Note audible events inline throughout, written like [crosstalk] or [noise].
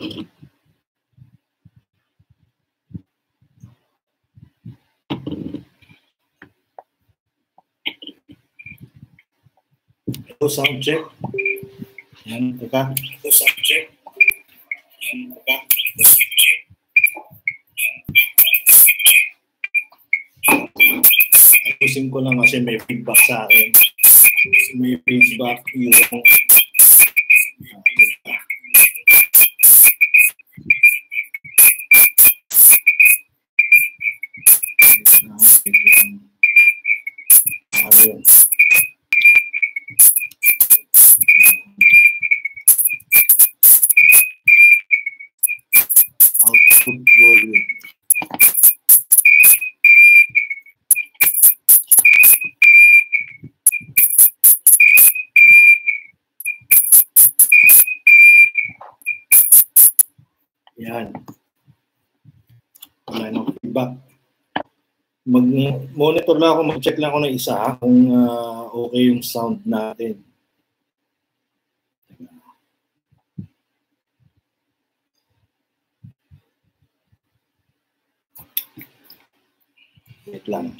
Hello, sound check. Yan, teka. Hello, sound check. Yan, teka. Ayusin ko lang kasi may feedback sa akin. May feedback yung Mag-monitor lang ako, mag-check lang ako ng isa kung uh, okay yung sound natin. Wait lang.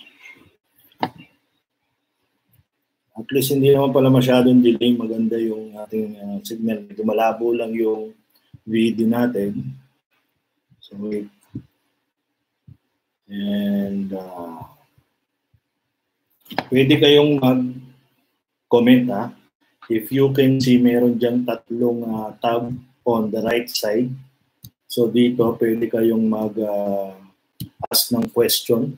At least hindi naman pala masyadong delay. Maganda yung ating uh, signal. Medyo malabo lang yung video natin. So wait. And uh, pwede kayong mag-comment ha. If you can see, meron dyan tatlong uh, tab on the right side. So dito, pwede kayong mag-ask uh, ng question.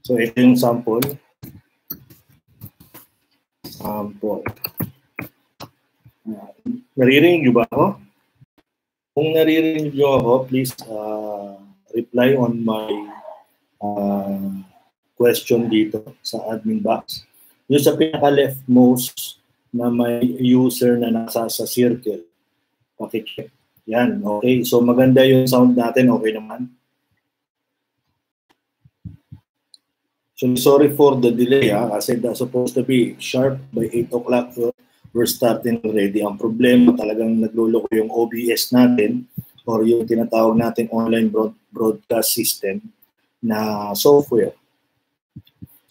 So ito yung sample. Sample. Uh, naririnig nyo ba ako? Kung naririnig nyo ako, please uh, reply on my uh, question dito sa admin box. Yung sa pinaka-leftmost na may user na nasa sa circle. Pakikip. Yan, okay. So maganda yung sound natin, okay naman. So sorry for the delay ha, kasi that's supposed to be sharp by 8 o'clock. We're starting already. Ang problema talagang nagluloko yung OBS natin or yung tinatawag natin online broad broadcast system na software.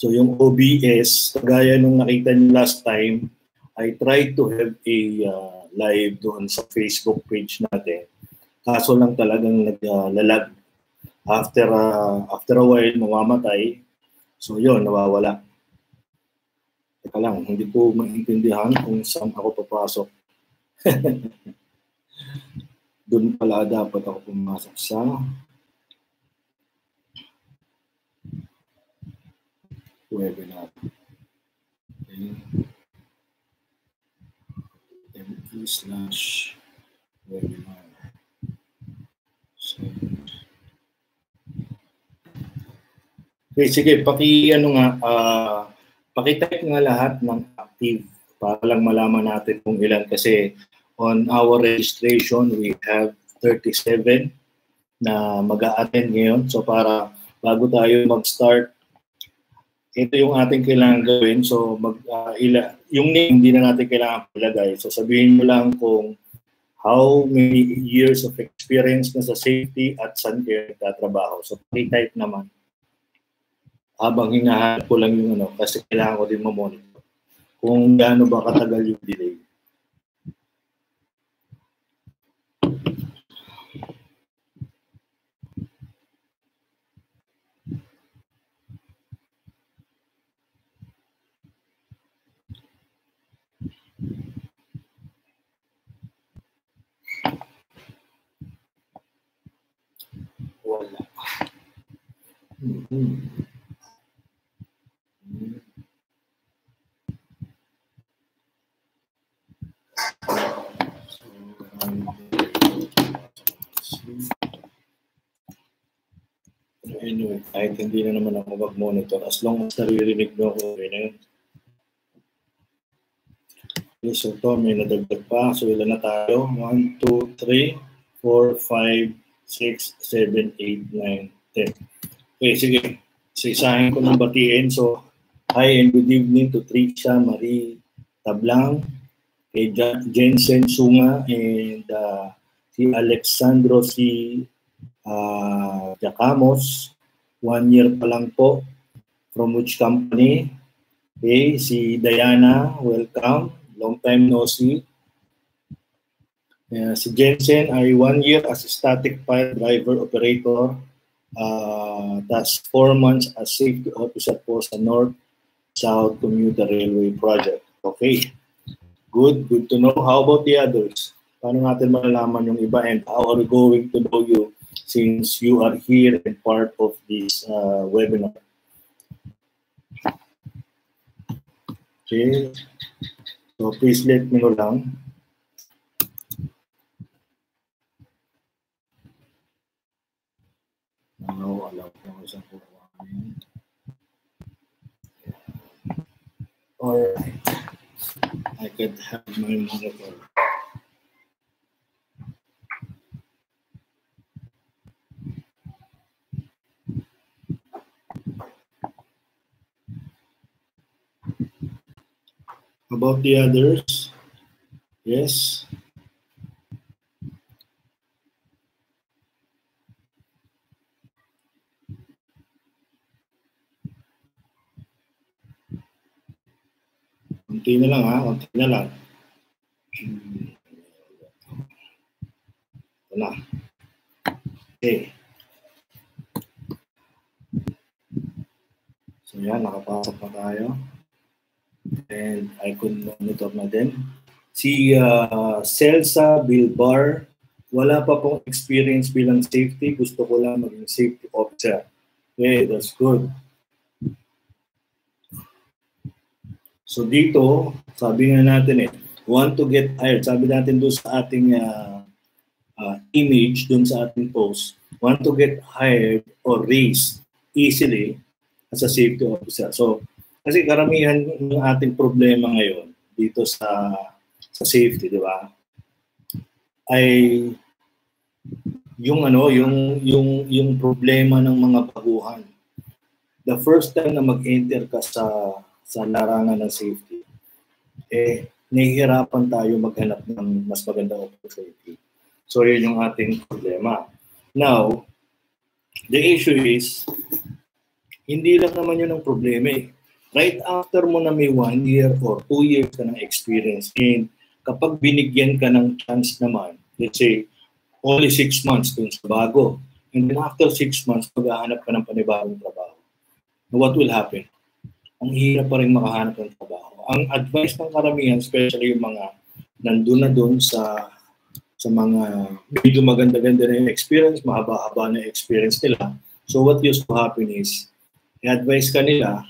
So yung OBS, kagaya nung nakita niyo last time, I tried to have a uh, live doon sa Facebook page natin. Kaso lang talagang naglalag. Uh, after uh, after a while, mamamatay. So yun, nawawala. Teka lang, hindi ko maintindihan kung saan ako papasok. [laughs] doon pala dapat ako pumasok sa webinar. Okay. ME slash webinar. Send. Okay, sige, paki ano nga, uh, paki-type nga lahat ng active para lang malaman natin kung ilan kasi on our registration we have 37 na mag-a-attend ngayon. So para bago tayo mag-start, ito yung ating kailangan gawin. So mag uh, ila, yung name hindi na natin kailangan palagay. So sabihin mo lang kung how many years of experience na sa safety at saan kayo nagtatrabaho. So paki-type naman habang hinahanap ko lang yung ano, kasi kailangan ko din ma-monitor kung gaano ba katagal yung delay. Wala. Mm-hmm. Anyway, kahit hindi na naman ako mag-monitor, as long as naririnig mo ako, okay na yun. Okay, so ito, may nadagdag pa. So ilan na tayo? 1, 2, 3, 4, 5, 6, 7, 8, 9, 10. Okay, sige. So isahin ko ng batiin. So, hi and good evening to Tricia Marie Tablang, kay Jensen Sunga, and uh, si Alexandro C. Uh, Jacamos, one year pa lang po. From which company? Okay, si Diana, welcome. Long time no see. Uh, si Jensen ay one year as static fire driver operator. Uh, tas four months as safety officer po sa North South Commuter Railway Project. Okay. Good, good to know. How about the others? Paano natin malalaman yung iba and how are we going to know you since you are here and part of this uh, webinar? Okay. So please let me know lang. Now, kukuhanin. Alright. I could have my monitor. Uh, uh, about the others, yes. Kunti na lang ha, kunti na lang. Ito na. Okay. So yan, nakapasok na tayo and I could monitor na din. Si uh, Celsa Bilbar, wala pa pong experience bilang safety. Gusto ko lang maging safety officer. Okay, that's good. So dito, sabi nga natin eh, want to get hired. Sabi natin doon sa ating uh, uh, image, doon sa ating post, want to get hired or raised easily as a safety officer. So kasi karamihan ng ating problema ngayon dito sa sa safety, di ba? Ay yung ano, yung yung yung problema ng mga baguhan. The first time na mag-enter ka sa sa larangan ng safety, eh nahihirapan tayo maghanap ng mas magandang opportunity. So yun yung ating problema. Now, the issue is, hindi lang naman yun ang problema eh right after mo na may one year or two years ka ng experience and kapag binigyan ka ng chance naman, let's say, only six months dun sa bago, and then after six months, maghahanap ka ng panibagong trabaho. What will happen? Ang hirap pa rin makahanap ng trabaho. Ang advice ng karamihan, especially yung mga nandun na dun sa sa mga medyo maganda-ganda na yung experience, mahaba-haba na experience nila. So what used to happen is, i-advise ka nila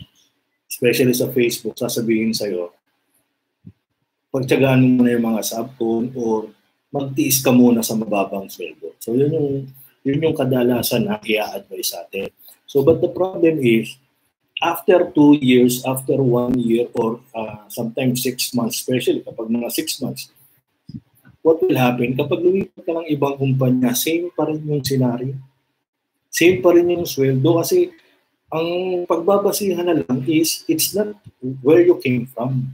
especially sa Facebook, sasabihin sa'yo, pagtyagaan mo muna yung mga subcon or magtiis ka muna sa mababang sweldo. So yun yung, yun yung kadalasan na i-advise sa atin. So but the problem is, after two years, after one year, or uh, sometimes six months, especially kapag mga six months, what will happen? Kapag lumipat ka ng ibang kumpanya, same pa rin yung scenario. Same pa rin yung sweldo kasi ang pagbabasihan na lang is it's not where you came from.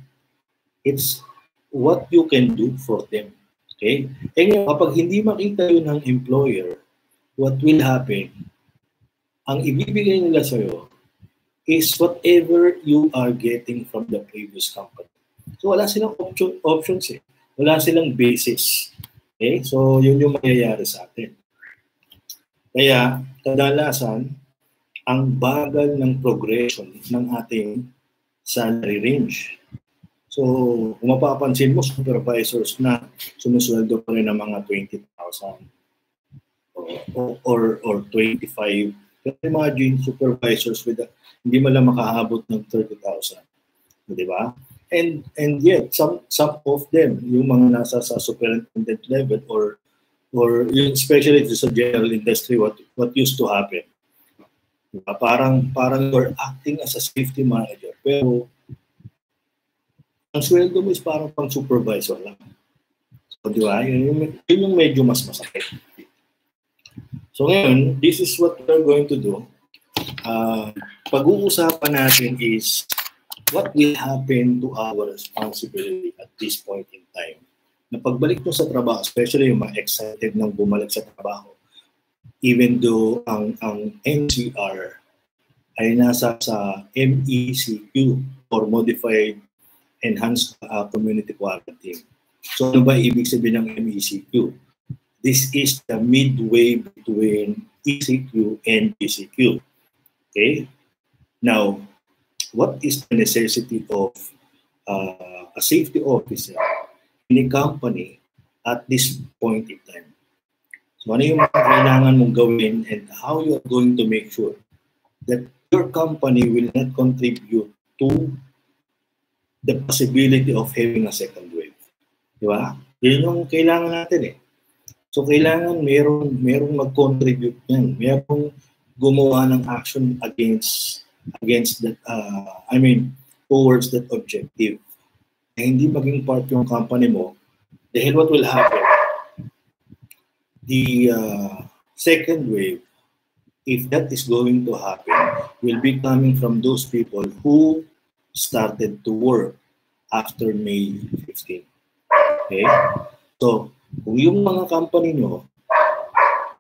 It's what you can do for them. Okay? E ngayon, kapag hindi makita yun ng employer, what will happen? Ang ibibigay nila sa'yo is whatever you are getting from the previous company. So wala silang option, options eh. Wala silang basis. Okay? So yun yung mangyayari sa atin. Kaya kadalasan, ang bagal ng progression ng ating salary range. So, kung mapapansin mo, supervisors na sumusweldo pa rin ng mga 20,000 or, or, or 25. Pero imagine supervisors with a, hindi man lang makahabot ng 30,000. Di ba? And and yet some some of them yung mga nasa sa superintendent level or or especially sa general industry what what used to happen Diba? Parang, parang you're acting as a safety manager. Pero, ang sweldo mo is parang pang supervisor lang. So, di ba? Yun, yung, yun yung medyo mas masakit. So ngayon, this is what we're going to do. Uh, pag-uusapan natin is what will happen to our responsibility at this point in time na pagbalik mo sa trabaho, especially yung mga excited nang bumalik sa trabaho, even though ang, ang NCR ay nasa sa MECQ or Modified Enhanced uh, Community Quarantine. So ano ba ibig sabihin ng MECQ? This is the midway between ECQ and PCQ. Okay? Now, what is the necessity of uh, a safety officer in a company at this point in time. So ano yung mga kailangan mong gawin and how you are going to make sure that your company will not contribute to the possibility of having a second wave. Di ba? Yun yung kailangan natin eh. So kailangan merong merong mag-contribute yan. Merong gumawa ng action against against that uh, I mean towards that objective na hindi maging part yung company mo, dahil what will happen, the uh, second wave, if that is going to happen, will be coming from those people who started to work after May 15. Okay? So, kung yung mga company nyo,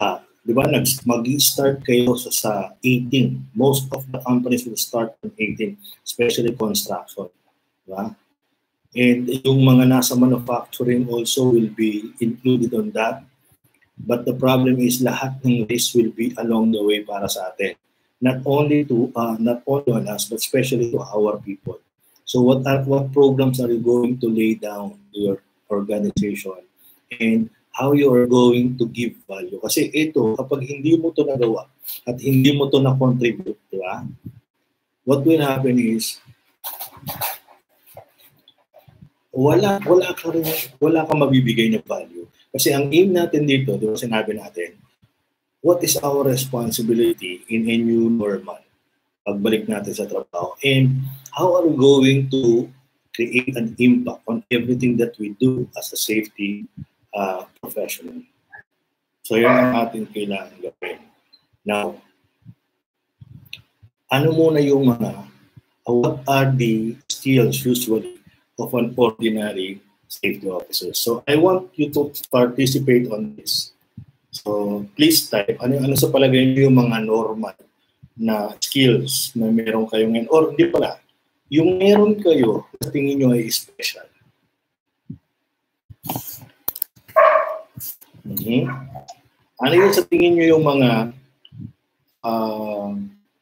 ah, di ba, mag-start kayo sa, sa 18. Most of the companies will start on 18, especially construction. Di ba? And yung mga nasa manufacturing also will be included on that. But the problem is lahat ng risk will be along the way para sa atin. Not only to uh, not only on us but especially to our people. So what are, what programs are you going to lay down to your organization and how you are going to give value. Kasi ito, kapag hindi mo to nagawa at hindi mo to na-contribute, di ba? What will happen is, wala wala ka rin, wala kang mabibigay na value. Kasi ang aim natin dito, di ba sinabi natin, what is our responsibility in a new normal? Pagbalik natin sa trabaho. And how are we going to create an impact on everything that we do as a safety uh, professional? So yun ang ating kailangan gawin. Now, ano muna yung mga, what are the skills usually of an ordinary safety officer. So I want you to participate on this. So please type, ano, ano sa palagay niyo yung mga normal na skills na meron kayo ngayon or hindi pala, yung meron kayo tingin nyo ay special. Mm-hmm. Ano yung sa tingin nyo yung mga uh,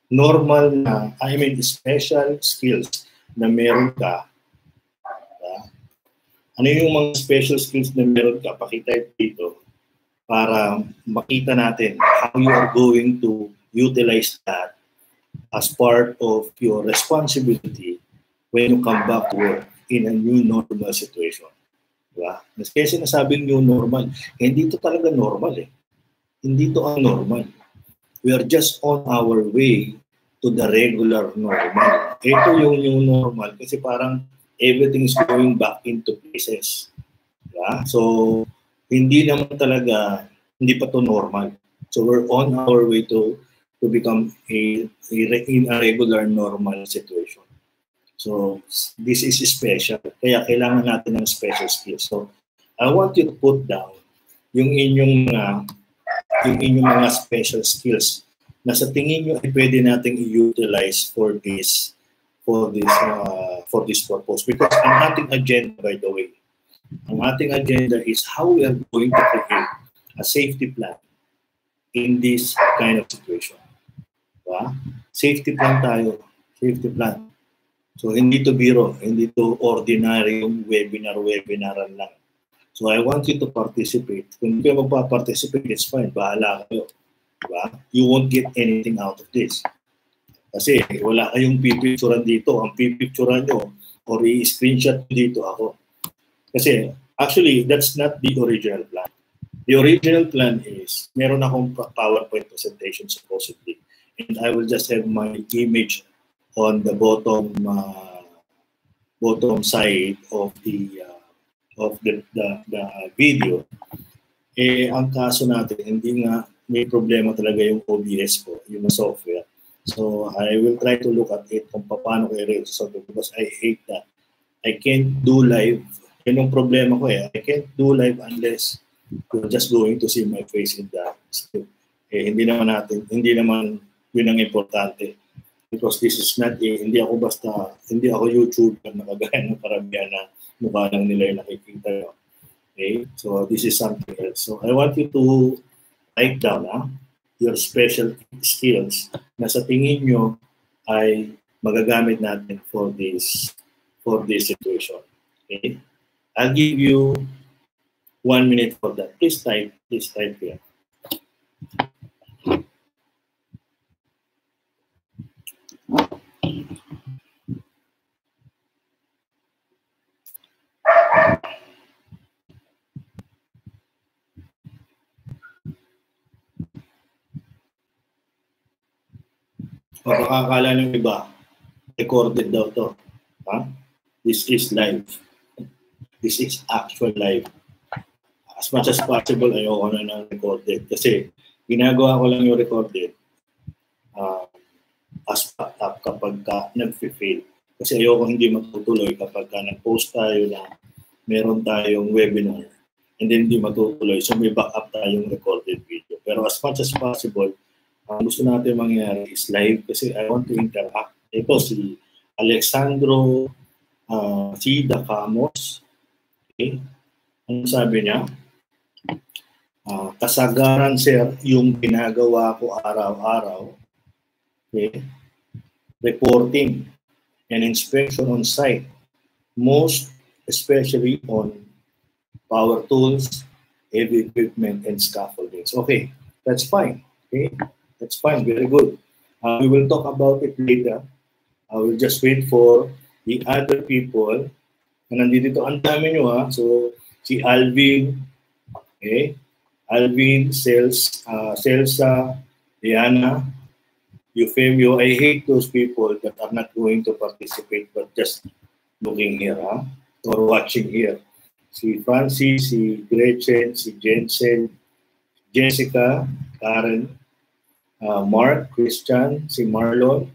normal na, I mean, special skills na meron ka ano yung mga special skills na meron ka, pakita dito para makita natin how you are going to utilize that as part of your responsibility when you come back to work in a new normal situation. Diba? Kasi nasabing new normal, eh, hindi to talaga normal eh. Hindi to ang normal. We are just on our way to the regular normal. Ito yung new normal kasi parang everything is going back into places. Yeah? So, hindi naman talaga, hindi pa to normal. So, we're on our way to to become a, a in a regular normal situation. So, this is special. Kaya kailangan natin ng special skills. So, I want you to put down yung inyong mga uh, yung inyong mga special skills na sa tingin nyo ay pwede nating i-utilize for this for this uh, for this purpose. Because ang ating agenda, by the way, ang ating agenda is how we are going to create a safety plan in this kind of situation. Diba? Safety plan tayo. Safety plan. So, hindi to biro, hindi to ordinary yung webinar, webinaran lang. So, I want you to participate. Kung hindi kayo magpa-participate, it's fine. Bahala kayo. Diba? You won't get anything out of this. Kasi wala kayong pipicturean dito. Ang pipicturean nyo or i-screenshot dito ako. Kasi actually, that's not the original plan. The original plan is, meron akong PowerPoint presentation supposedly. And I will just have my image on the bottom uh, bottom side of the uh, of the, the, the video. Eh, ang kaso natin, hindi nga may problema talaga yung OBS ko, yung software. So I will try to look at it kung paano ko i-resolve because I hate that. I can't do live Yan yung problema ko eh. I can't do live unless you're just going to see my face in the. Eh, hindi naman natin, hindi naman yun ang importante. Because this is not, eh, hindi ako basta, hindi ako YouTuber na kagaya ng karamihan na mukha lang nila yung nakikita nyo. Okay? So this is something else. So I want you to write down ah, your special skills na sa tingin nyo ay magagamit natin for this for this situation. Okay? I'll give you one minute for that. Please type, please type here. Makakakala ng iba, recorded daw to. Ha? This is live. This is actual live. As much as possible, ayoko na ng recorded. Kasi ginagawa ko lang yung recorded uh, as backup kapag ka nag-fail. Kasi ayoko hindi matutuloy kapag ka nag-post tayo na meron tayong webinar and then hindi matutuloy. So may backup tayong recorded video. Pero as much as possible, ang gusto natin mangyari is live kasi I want to interact. Ito si Alexandro uh, si Dacamos. Okay. Ano sabi niya? Uh, kasagaran sir yung ginagawa ko araw-araw. Okay. Reporting and inspection on site. Most especially on power tools, heavy equipment, and scaffoldings. Okay, that's fine. Okay. That's fine, very good. Uh, we will talk about it later. I will just wait for the other people na nandito. Ang dami nyo ha. So, si Alvin, okay? Alvin, Sales, uh, Celsa, Diana, Eufemio. I hate those people that are not going to participate but just looking here ha? or watching here. Si Francis, si Gretchen, si Jensen, Jessica, Karen, uh, Mark, Christian, si Marlon,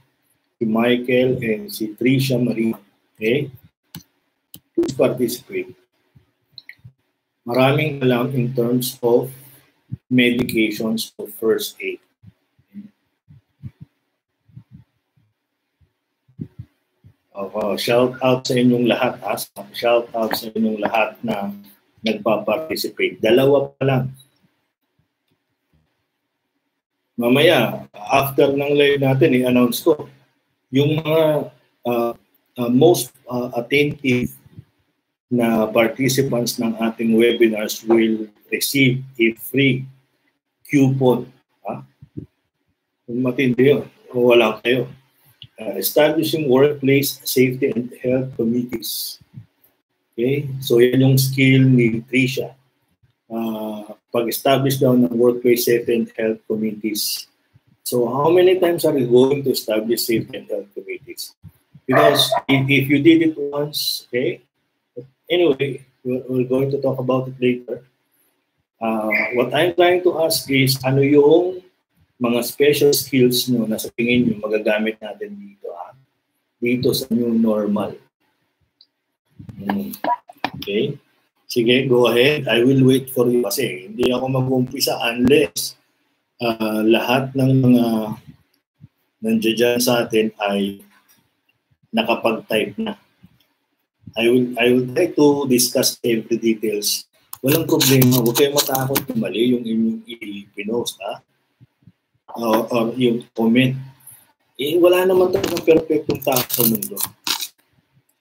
si Michael, and si Tricia Marie. Okay? Please participate. Maraming alam in terms of medications for first aid. Uh, shout out sa inyong lahat. Ha? Shout out sa inyong lahat na nagpa-participate. Dalawa pa lang mamaya, after ng live natin, i-announce ko, yung mga uh, uh, most uh, attentive na participants ng ating webinars will receive a free coupon. Ha? Matindi yun, o wala kayo. Uh, establishing workplace safety and health committees. Okay? So yan yung skill ni Tricia. Uh, pag-establish daw ng workplace safety and health committees. So how many times are you going to establish safety and health committees? Because if, if you did it once, okay, anyway, we're, we're going to talk about it later. Uh, what I'm trying to ask is, ano yung mga special skills nyo na sa tingin nyo magagamit natin dito, ha? dito sa new normal. Hmm. Okay? Sige, go ahead. I will wait for you kasi hindi ako mag-umpisa unless uh, lahat ng mga nandiyan sa atin ay nakapag-type na. I will, I will try to discuss every details. Walang problema. Huwag kayong matakot kung mali yung inyong i-pinost, ha? Or, or yung comment. Eh, wala naman talagang perfectong tao sa mundo.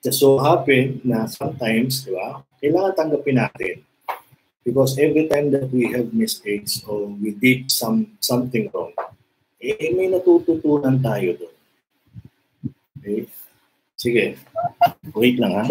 Just so happen na sometimes, di ba, kailangan tanggapin natin. Because every time that we have mistakes or we did some something wrong, eh may natututunan tayo doon. Okay? Sige. Wait lang ha.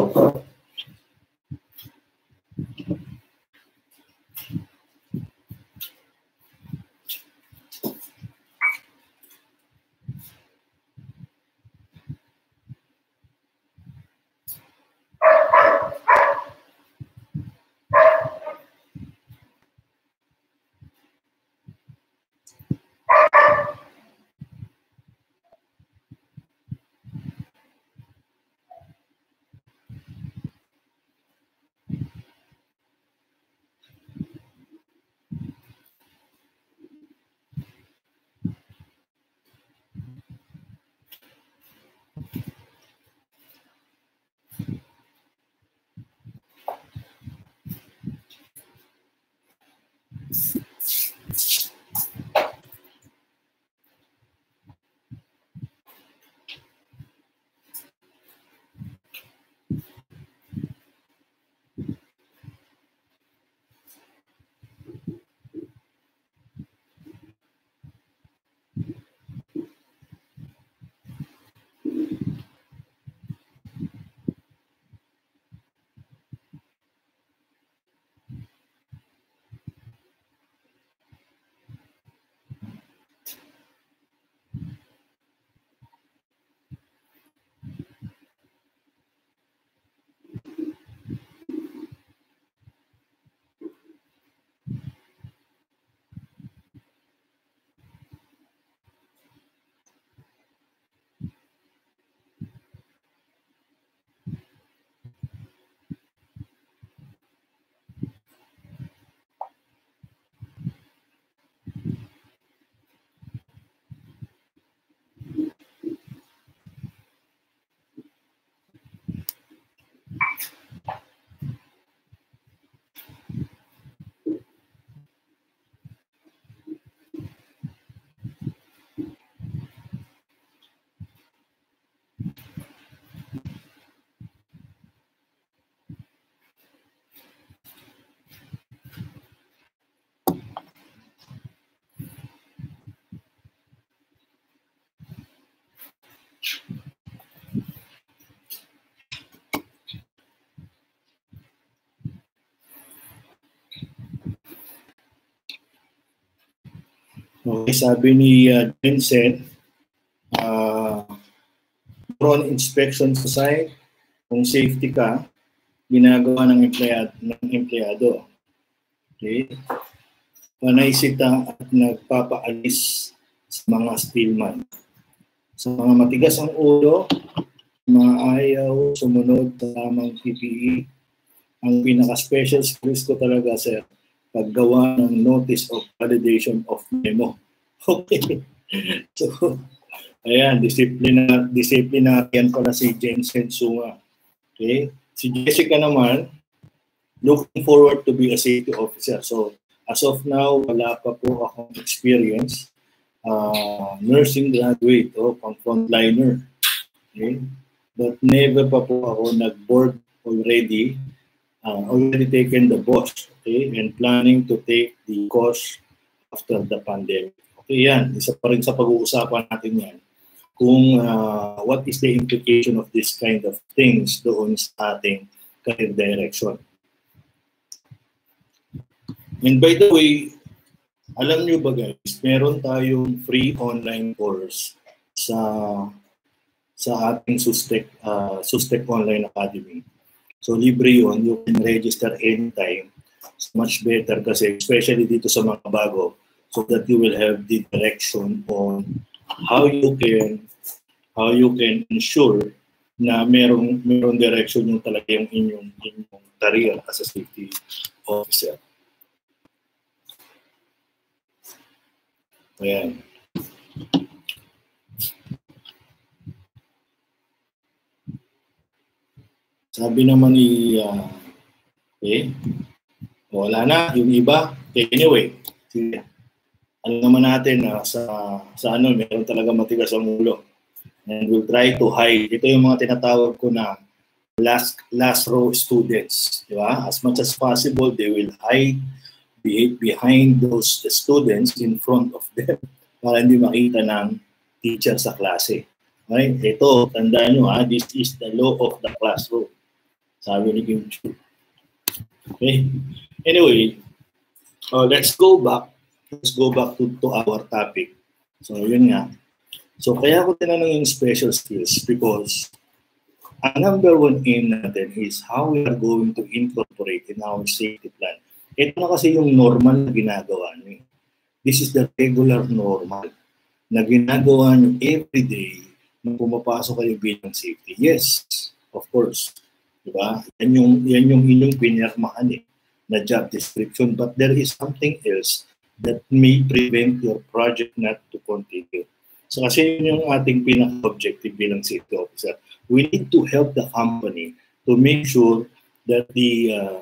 Okay, sabi ni uh, Vincent, uh, on inspection sa site, kung safety ka, ginagawa ng empleyado. Ng empleyado. Okay? Panay sita at nagpapaalis sa mga steelman. Sa mga matigas ang ulo, mga ayaw sumunod sa tamang PPE, ang pinaka-special skills ko talaga, sir, paggawa ng notice of validation of memo. [laughs] Okay. so, ayan, disiplina, yan pala si Jensen Sunga. Okay. Si Jessica naman, looking forward to be a safety officer. So, as of now, wala pa po akong experience. Uh, nursing graduate o oh, frontliner. Okay. But never pa po ako nag-board already uh, already taken the boss okay, and planning to take the course after the pandemic. Okay, yan. Isa pa rin sa pag-uusapan natin yan. Kung uh, what is the implication of this kind of things doon sa ating career direction. And by the way, alam nyo ba guys, meron tayong free online course sa sa ating Sustec, uh, Sustec Online Academy. So libre yun, you can register anytime. Much better kasi especially dito sa mga bago so that you will have the direction on how you can how you can ensure na merong merong direction yung talaga yung inyong inyong career as a safety officer. Ayan. Sabi naman ni, uh, eh, wala na, yung iba. Anyway, sige. Alam naman natin na sa, sa ano, meron talaga matigas ang ulo. And we'll try to hide. Ito yung mga tinatawag ko na last last row students. Di ba? As much as possible, they will hide behind those students in front of them [laughs] para hindi makita ng teacher sa klase. Okay? Ito, tandaan nyo ha, this is the law of the classroom. Sabi ni Kim Chu. Okay. Anyway, uh, let's go back. Let's go back to, to our topic. So, yun nga. So, kaya ko tinanong yung special skills because ang number one aim natin is how we are going to incorporate in our safety plan. Ito na kasi yung normal na ginagawa niyo. This is the regular normal na ginagawa niyo every day na pumapasok kayo bilang safety. Yes, of course. Di ba? Yan yung, yan yung inyong pinirmahan eh, na job description. But there is something else that may prevent your project not to continue. So kasi yun yung ating pinaka-objective bilang safety officer. We need to help the company to make sure that the uh,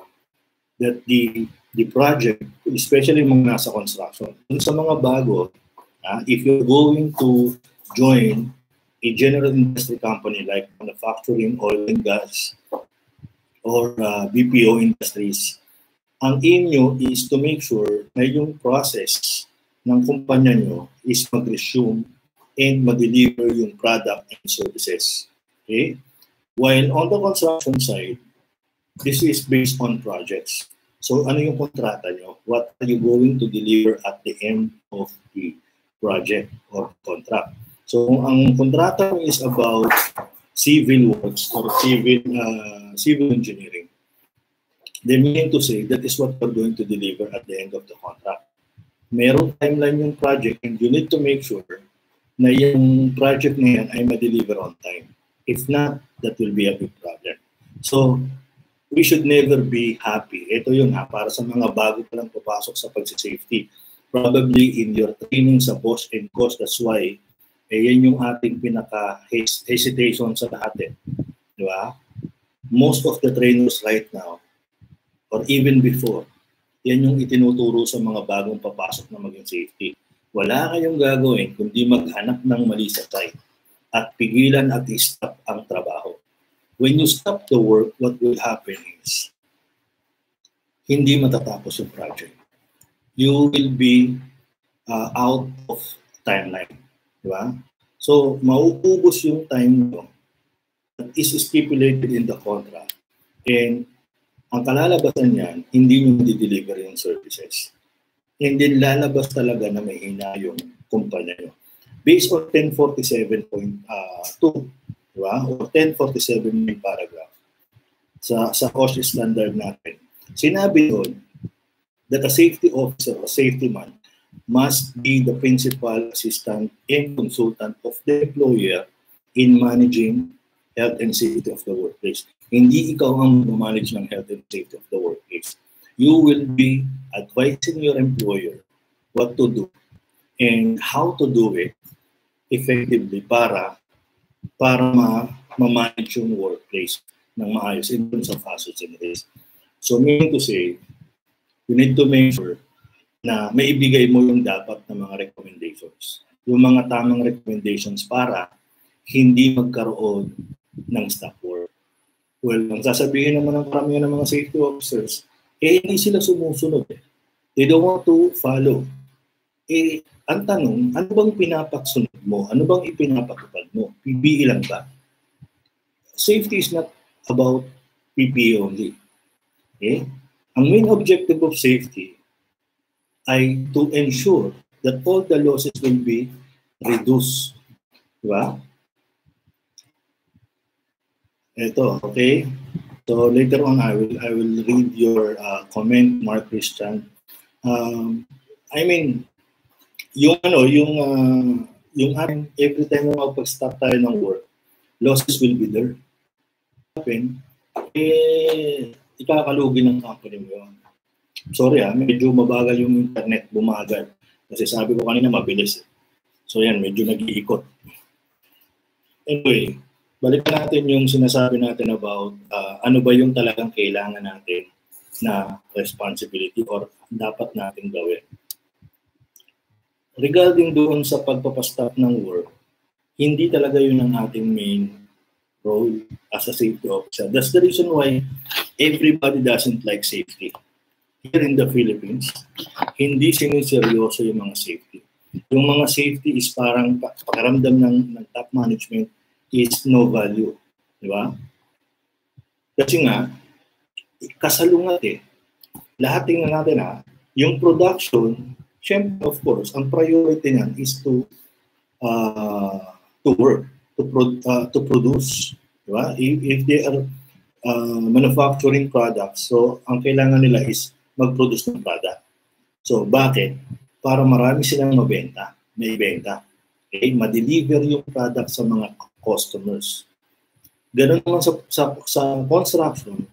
that the the project, especially mga nasa construction, sa mga bago, uh, if you're going to join a general industry company like manufacturing, oil and gas, or uh, BPO industries, ang aim nyo is to make sure na yung process ng kumpanya nyo is mag-resume and mag-deliver yung product and services. Okay? While on the construction side, this is based on projects. So ano yung kontrata nyo? What are you going to deliver at the end of the project or contract? So ang kontrata is about civil works or civil uh, civil engineering, they mean to say that is what we're going to deliver at the end of the contract. Meron timeline yung project and you need to make sure na yung project na yan ay ma-deliver on time. If not, that will be a big problem. So, we should never be happy. Ito yung ha, para sa mga bago pa lang papasok sa pag-safety. Probably in your training sa boss and cost, that's why eh yan yung ating pinaka-hesitation sa lahat eh. Di ba? Most of the trainers right now, or even before, yan yung itinuturo sa mga bagong papasok na maging safety. Wala kayong gagawin kundi maghanap ng mali sa site at pigilan at stop ang trabaho. When you stop the work, what will happen is hindi matatapos yung project. You will be uh, out of timeline. Di ba? So, mauubos yung time mo that is stipulated in the contract. And ang kalalabasan niyan, hindi nyo di-deliver yung services. then lalabas talaga na may hina yung kumpanya nyo. Based on 1047.2, di ba? Or 1047 yung paragraph sa, sa OSHA standard natin. Sinabi doon that a safety officer or safety man must be the principal assistant and consultant of the employer in managing health and safety of the workplace. Hindi ikaw ang manage ng health and safety of the workplace. You will be advising your employer what to do and how to do it effectively para para ma, ma-manage yung workplace ng maayos in terms of hazards and risks. So meaning to say, you need to make sure na maibigay mo yung dapat na mga recommendations. Yung mga tamang recommendations para hindi magkaroon ng stop work. Well, ang sasabihin naman ng karamihan ng mga safety officers, eh hindi sila sumusunod eh. They don't want to follow. Eh, ang tanong, ano bang pinapaksunod mo? Ano bang ipinapatupad mo? PPE lang ba? Safety is not about PPE only. Okay? Ang main objective of safety ay to ensure that all the losses will be reduced. Diba? Ito, okay? So later on, I will I will read your uh, comment, Mark Christian. Um, I mean, yung ano, yung uh, yung every time na magpag-start tayo ng work, losses will be there. Happen, eh, ikakalugi ng company mo yun. Sorry ah, medyo mabagal yung internet, bumagal. Kasi sabi ko kanina, mabilis. So yan, medyo nag-iikot. Anyway, balikan natin yung sinasabi natin about uh, ano ba yung talagang kailangan natin na responsibility or dapat natin gawin. Regarding doon sa pagpapastop ng work, hindi talaga yun ang ating main role as a safety officer. That's the reason why everybody doesn't like safety. Here in the Philippines, hindi siniseryoso yung mga safety. Yung mga safety is parang pakaramdam ng, ng top management is no value. Di ba? Kasi nga, kasalungat eh. Lahat tingnan natin ha, yung production, syempre of course, ang priority niyan is to uh, to work, to, pro- uh, to produce. Di ba? If, if they are uh, manufacturing products, so ang kailangan nila is mag-produce ng product. So bakit? Para marami silang mabenta, may benta. Okay? Ma-deliver yung product sa mga customers. Ganun naman sa, sa, sa construction,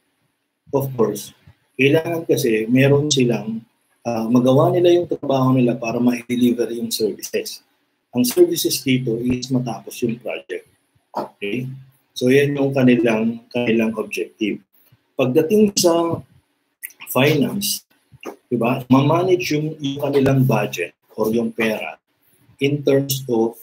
of course, kailangan kasi meron silang uh, magawa nila yung trabaho nila para ma-deliver yung services. Ang services dito is matapos yung project. Okay? So yan yung kanilang kanilang objective. Pagdating sa finance, 'di ba? Ma-manage yung, yung kanilang budget or yung pera in terms of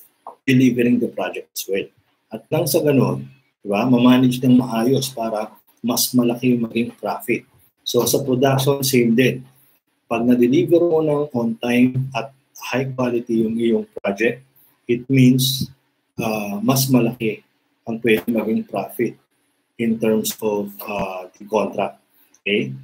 delivering the project as well. At nang sa ganun, di ba, ma-manage ng maayos para mas malaki yung maging profit. So sa production, same din. Pag na-deliver mo ng on time at high quality yung iyong project, it means uh, mas malaki ang pwede maging profit in terms of uh, the contract. Okay?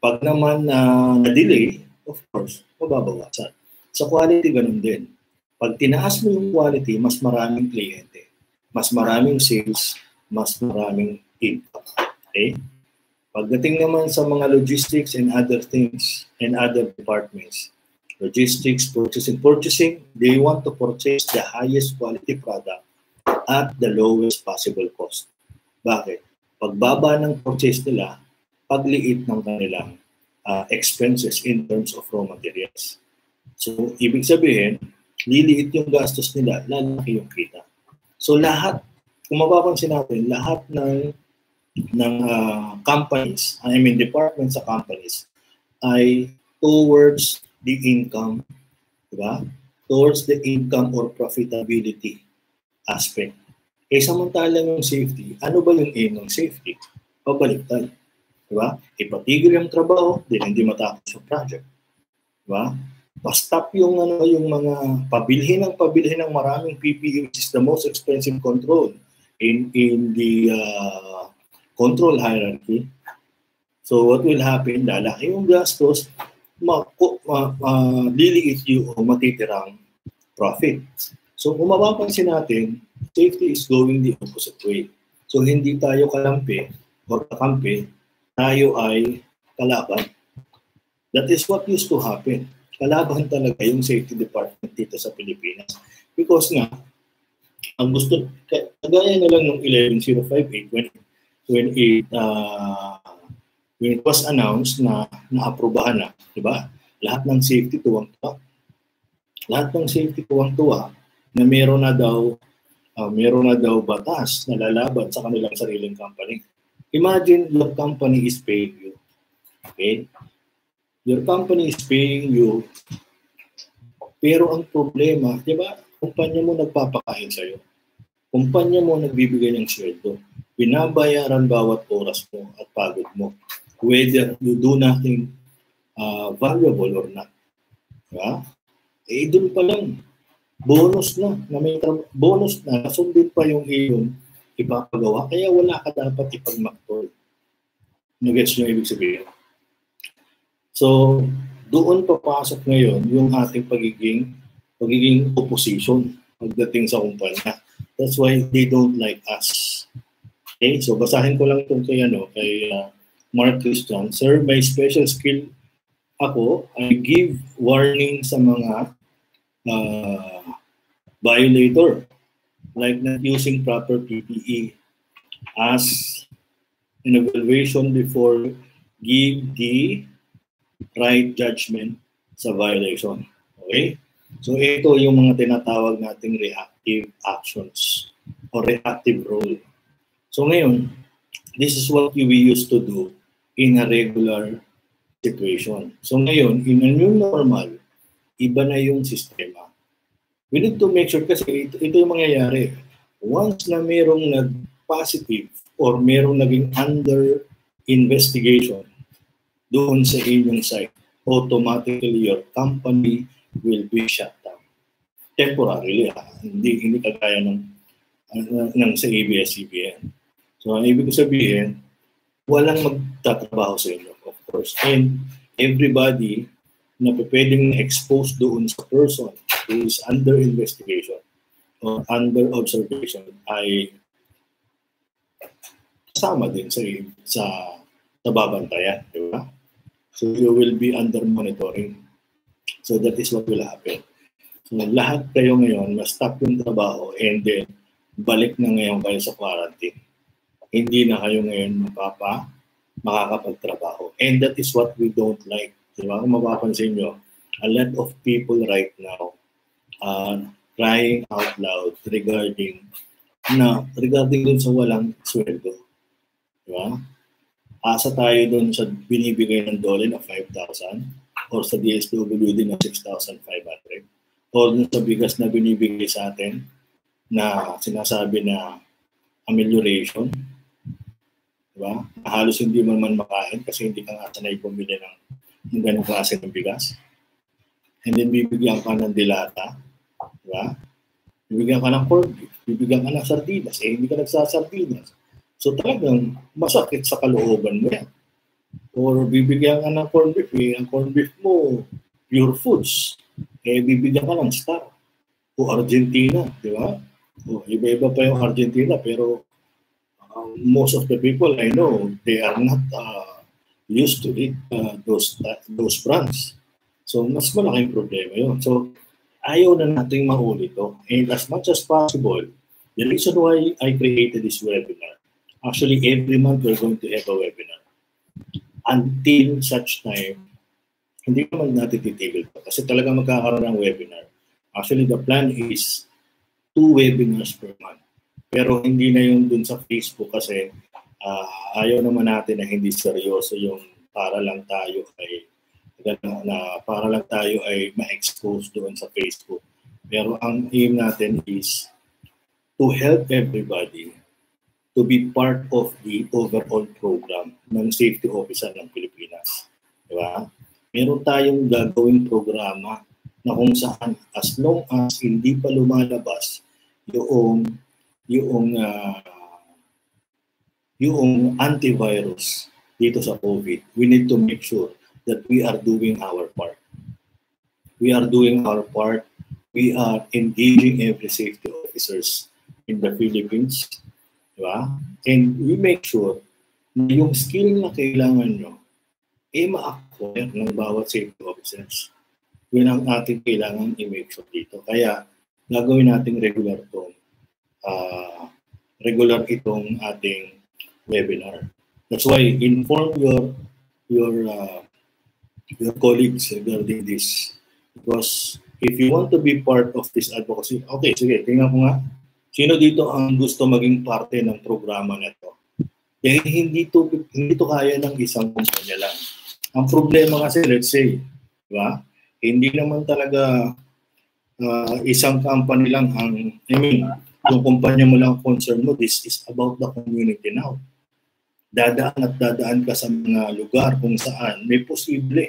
Pag naman uh, na-delay, of course, mababawasan. Sa quality, ganun din. Pag tinaas mo yung quality, mas maraming kliyente mas maraming sales, mas maraming income. Okay? Pagdating naman sa mga logistics and other things and other departments, logistics, purchasing, purchasing, they want to purchase the highest quality product at the lowest possible cost. Bakit? Pagbaba ng purchase nila, pagliit ng kanilang uh, expenses in terms of raw materials. So, ibig sabihin, liliit yung gastos nila, lalaki yung kita. So lahat, kung mapapansin natin, lahat ng ng uh, companies, I mean departments sa companies, ay towards the income, di ba? Towards the income or profitability aspect. Eh samantalang yung safety, ano ba yung aim ng safety? Pabaliktad. Di ba? Ipatigil yung trabaho, din hindi matapos yung project. Di ba? Ma-stop yung ano yung mga pabilhin ng pabilhin ng maraming PPE which is the most expensive control in in the uh, control hierarchy. So what will happen? Lalaki yung gastos, ma, ma, ma, liliit yung matitirang profit. So kung mapapansin natin, safety is going the opposite way. So hindi tayo kalampi or kakampi, tayo ay kalaban. That is what used to happen. Kalaban talaga yung safety department dito sa Pilipinas. Because nga, ang gusto, kagaya na lang ng 11058 when, when it, uh, when it was announced na naaprubahan na, di ba? Lahat ng safety tuwang-tuwa. Lahat ng safety tuwang-tuwa na meron na daw uh, meron na daw batas na lalaban sa kanilang sariling company. Imagine your company is paying you. Okay? Your company is paying you. Pero ang problema, di ba, kumpanya mo nagpapakain sa'yo. Kumpanya mo nagbibigay ng sweldo. Binabayaran bawat oras mo at pagod mo. Whether you do nothing uh, valuable or not. Diba? Eh, doon pa lang, bonus na, na may tra- bonus na, nasundin pa yung iyong ipapagawa, kaya wala ka dapat ipagmaktol. Nagets nyo ibig sabihin? So, doon papasok ngayon yung ating pagiging pagiging opposition pagdating sa kumpanya. That's why they don't like us. Okay, so basahin ko lang itong kay, ano, kay uh, Mark Christian. Sir, may special skill ako. I give warning sa mga uh, violator like not using proper PPE as an evaluation before give the right judgment sa violation. Okay? So ito yung mga tinatawag nating reactive actions or reactive role. So ngayon, this is what we used to do in a regular situation. So ngayon, in a new normal, iba na yung sistema. We need to make sure kasi ito, ito yung mangyayari. Once na merong nag-positive or merong naging under investigation doon sa inyong site, automatically your company will be shut down. Temporarily, ha? hindi hindi kagaya ng uh, ng sa ABS-CBN. So, ang ibig sabihin, walang magtatrabaho sa inyo, of course. And everybody na pwedeng expose doon sa person who is under investigation or under observation ay kasama din sa sa sa babantayan, di ba? So you will be under monitoring. So that is what will happen. So lahat kayo ngayon, na-stop yung trabaho and then balik na ngayon kayo sa quarantine. Hindi na kayo ngayon mapapa makakapagtrabaho. And that is what we don't like Di ba? Kung mapapansin nyo, a lot of people right now are crying out loud regarding na regarding dun sa walang sweldo. Di ba? Asa tayo dun sa binibigay ng dole na 5,000 or sa DSWD na 6,500 or sa bigas na binibigay sa atin na sinasabi na amelioration. Diba? Halos hindi man man makain kasi hindi ka nga sanay bumili ng ng ganong klase ng bigas. And then bibigyan ka ng dilata. Di ba? Bibigyan ka ng beef. Bibigyan ka ng sardinas. Eh, hindi ka nagsasardinas. So talagang masakit sa kalooban mo yan. Or bibigyan ka ng corned beef. Eh, ang corned beef mo, pure foods. Eh, bibigyan ka ng star. O Argentina. Di ba? O, iba-iba pa yung Argentina. Pero uh, most of the people I know, they are not uh, used to it, uh, those, uh, those brands. So, mas malaking problema yun. So, ayaw na nating mahuli to. And as much as possible, the reason why I created this webinar, actually every month we're going to have a webinar. Until such time, hindi naman natin titigil to. Kasi talaga magkakaroon ng webinar. Actually, the plan is two webinars per month. Pero hindi na yung dun sa Facebook kasi uh, ayaw naman natin na hindi seryoso yung para lang tayo ay na para lang tayo ay ma-expose doon sa Facebook. Pero ang aim natin is to help everybody to be part of the overall program ng safety officer ng Pilipinas. Di ba? Meron tayong gagawing programa na kung saan as long as hindi pa lumalabas yung yung uh, yung antivirus dito sa COVID, we need to make sure that we are doing our part. We are doing our part. We are engaging every safety officers in the Philippines. Diba? And we make sure na yung skill na kailangan nyo, eh ma-acquire ng bawat safety officers. Yun ang ating kailangan i-make sure dito. Kaya gagawin nating regular to. Uh, regular itong ating webinar. That's why inform your your uh, your colleagues regarding this. Because if you want to be part of this advocacy, okay, sige, tingnan ko nga. Sino dito ang gusto maging parte ng programa na ito? Eh, hindi to, hindi to kaya ng isang kumpanya lang. Ang problema kasi, let's say, di ba? Hindi naman talaga uh, isang company lang ang, I mean, yung kumpanya mo lang concern mo, this is about the community now. Dadaan at dadaan ka sa mga lugar kung saan may posible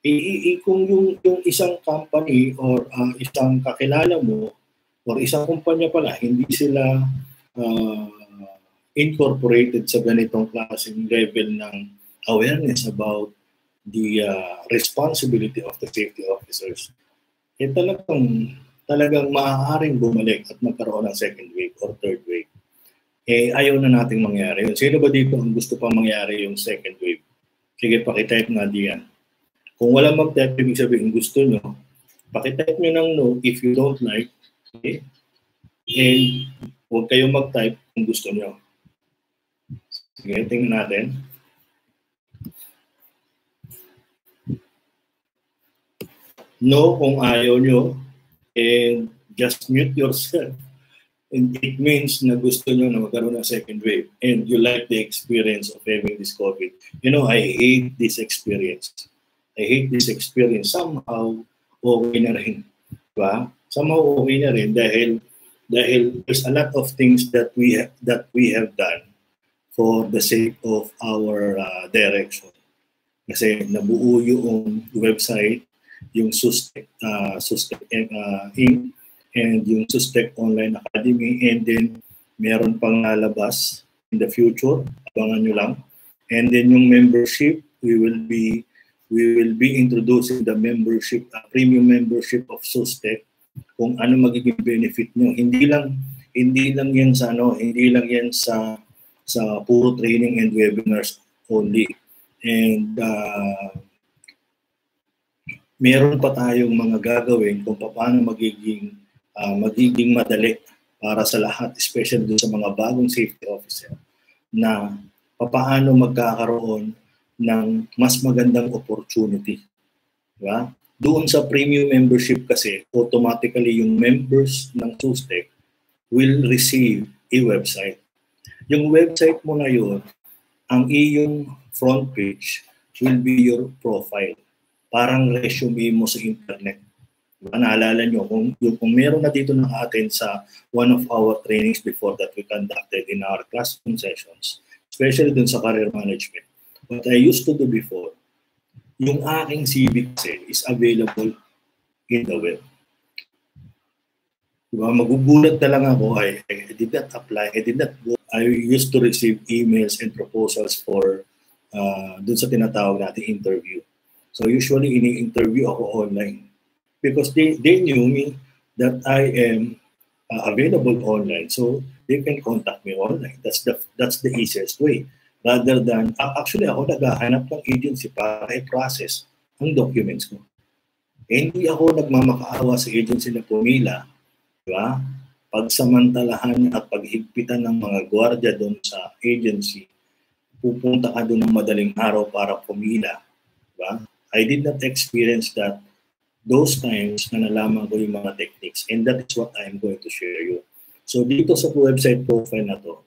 i, kung yung, yung isang company or uh, isang kakilala mo or isang kumpanya pala, hindi sila uh, incorporated sa ganitong klaseng level ng awareness about the uh, responsibility of the safety officers, eh talagang, talagang maaaring bumalik at magkaroon ng second wave or third wave. Eh, ayaw na nating mangyari yun. Sino ba dito ang gusto pa mangyari yung second wave? Sige, pakitype nga diyan. Kung wala mag-type, ibig sabihin gusto nyo, pakitype nyo ng no if you don't like, okay? And huwag kayong mag-type kung gusto nyo. Sige, tingnan natin. No kung ayaw nyo, and just mute yourself. And it means na gusto nyo na magkaroon ng second wave and you like the experience of having this COVID. You know, I hate this experience. I hate this experience. Somehow, okay na rin. Diba? Somehow okay na rin dahil dahil there's a lot of things that we have, that we have done for the sake of our uh, direction. Kasi nabuo yung website, yung Sustec, uh, Sustec uh, Inc. and yung Sustec Online Academy and then meron pang lalabas in the future, abangan nyo lang. And then yung membership, we will be we will be introducing the membership, uh, premium membership of SUSTEC kung ano magiging benefit nyo. Hindi lang hindi lang yan sa ano, hindi lang yan sa sa puro training and webinars only. And uh, meron pa tayong mga gagawin kung paano magiging uh, magiging madali para sa lahat, especially doon sa mga bagong safety officer na paano magkakaroon ng mas magandang opportunity. Diba? Doon sa premium membership kasi, automatically yung members ng SUSTEC will receive a website. Yung website mo na yun, ang iyong front page will be your profile. Parang resume mo sa internet. Diba? Naalala nyo, kung, yung, kung meron na dito ng atin sa one of our trainings before that we conducted in our classroom sessions, especially dun sa career management, what I used to do before, yung aking CV kasi is available in the web. Diba? Magugulat na lang ako, I, I did not apply, I did not go. I used to receive emails and proposals for uh, dun sa tinatawag natin interview. So usually ini-interview ako online because they, they knew me that I am uh, available online. So they can contact me online. That's the that's the easiest way rather than, actually ako naghahanap ng agency para i-process ang documents ko. Hindi ako nagmamakaawa sa agency na pumila, di ba? Pagsamantalahan at paghigpitan ng mga gwardiya doon sa agency, pupunta ka doon ng madaling araw para pumila. Di ba? I did not experience that those times na nalaman ko yung mga techniques and that is what I'm going to share you. So dito sa website profile na to,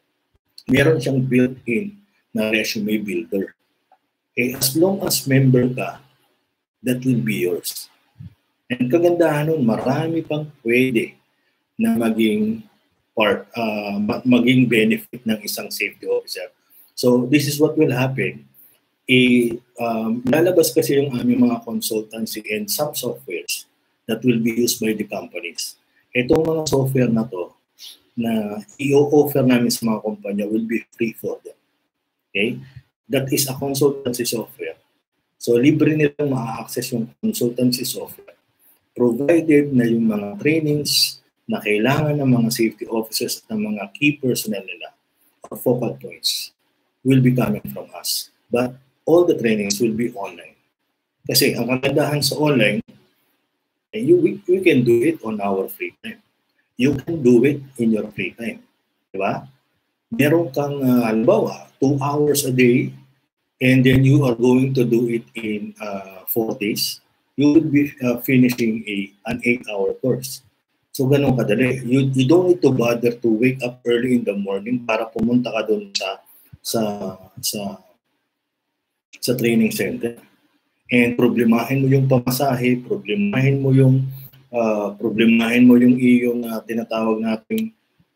meron siyang built-in na resume builder. Eh, as long as member ka, that will be yours. And kagandahan nun, marami pang pwede na maging part, uh, maging benefit ng isang safety officer. So this is what will happen. I, um, lalabas kasi yung aming mga consultancy and some softwares that will be used by the companies. Itong mga software na to na i-offer namin sa mga kumpanya will be free for them. Okay? That is a consultancy software. So libre nilang ma-access yung consultancy software provided na yung mga trainings na kailangan ng mga safety officers at ng mga key personnel nila or focal points will be coming from us. But all the trainings will be online. Kasi ang kagandahan sa online, eh, you, we, we can do it on our free time. You can do it in your free time. Di ba? Meron kang, uh, halimbawa, two hours a day and then you are going to do it in uh, four days you would be uh, finishing a an 8-hour course. So ganun kadali. You, you don't need to bother to wake up early in the morning para pumunta ka doon sa sa sa sa training center. And problemahin mo yung pamasahe, problemahin mo yung uh, problemahin mo yung iyong uh, tinatawag nating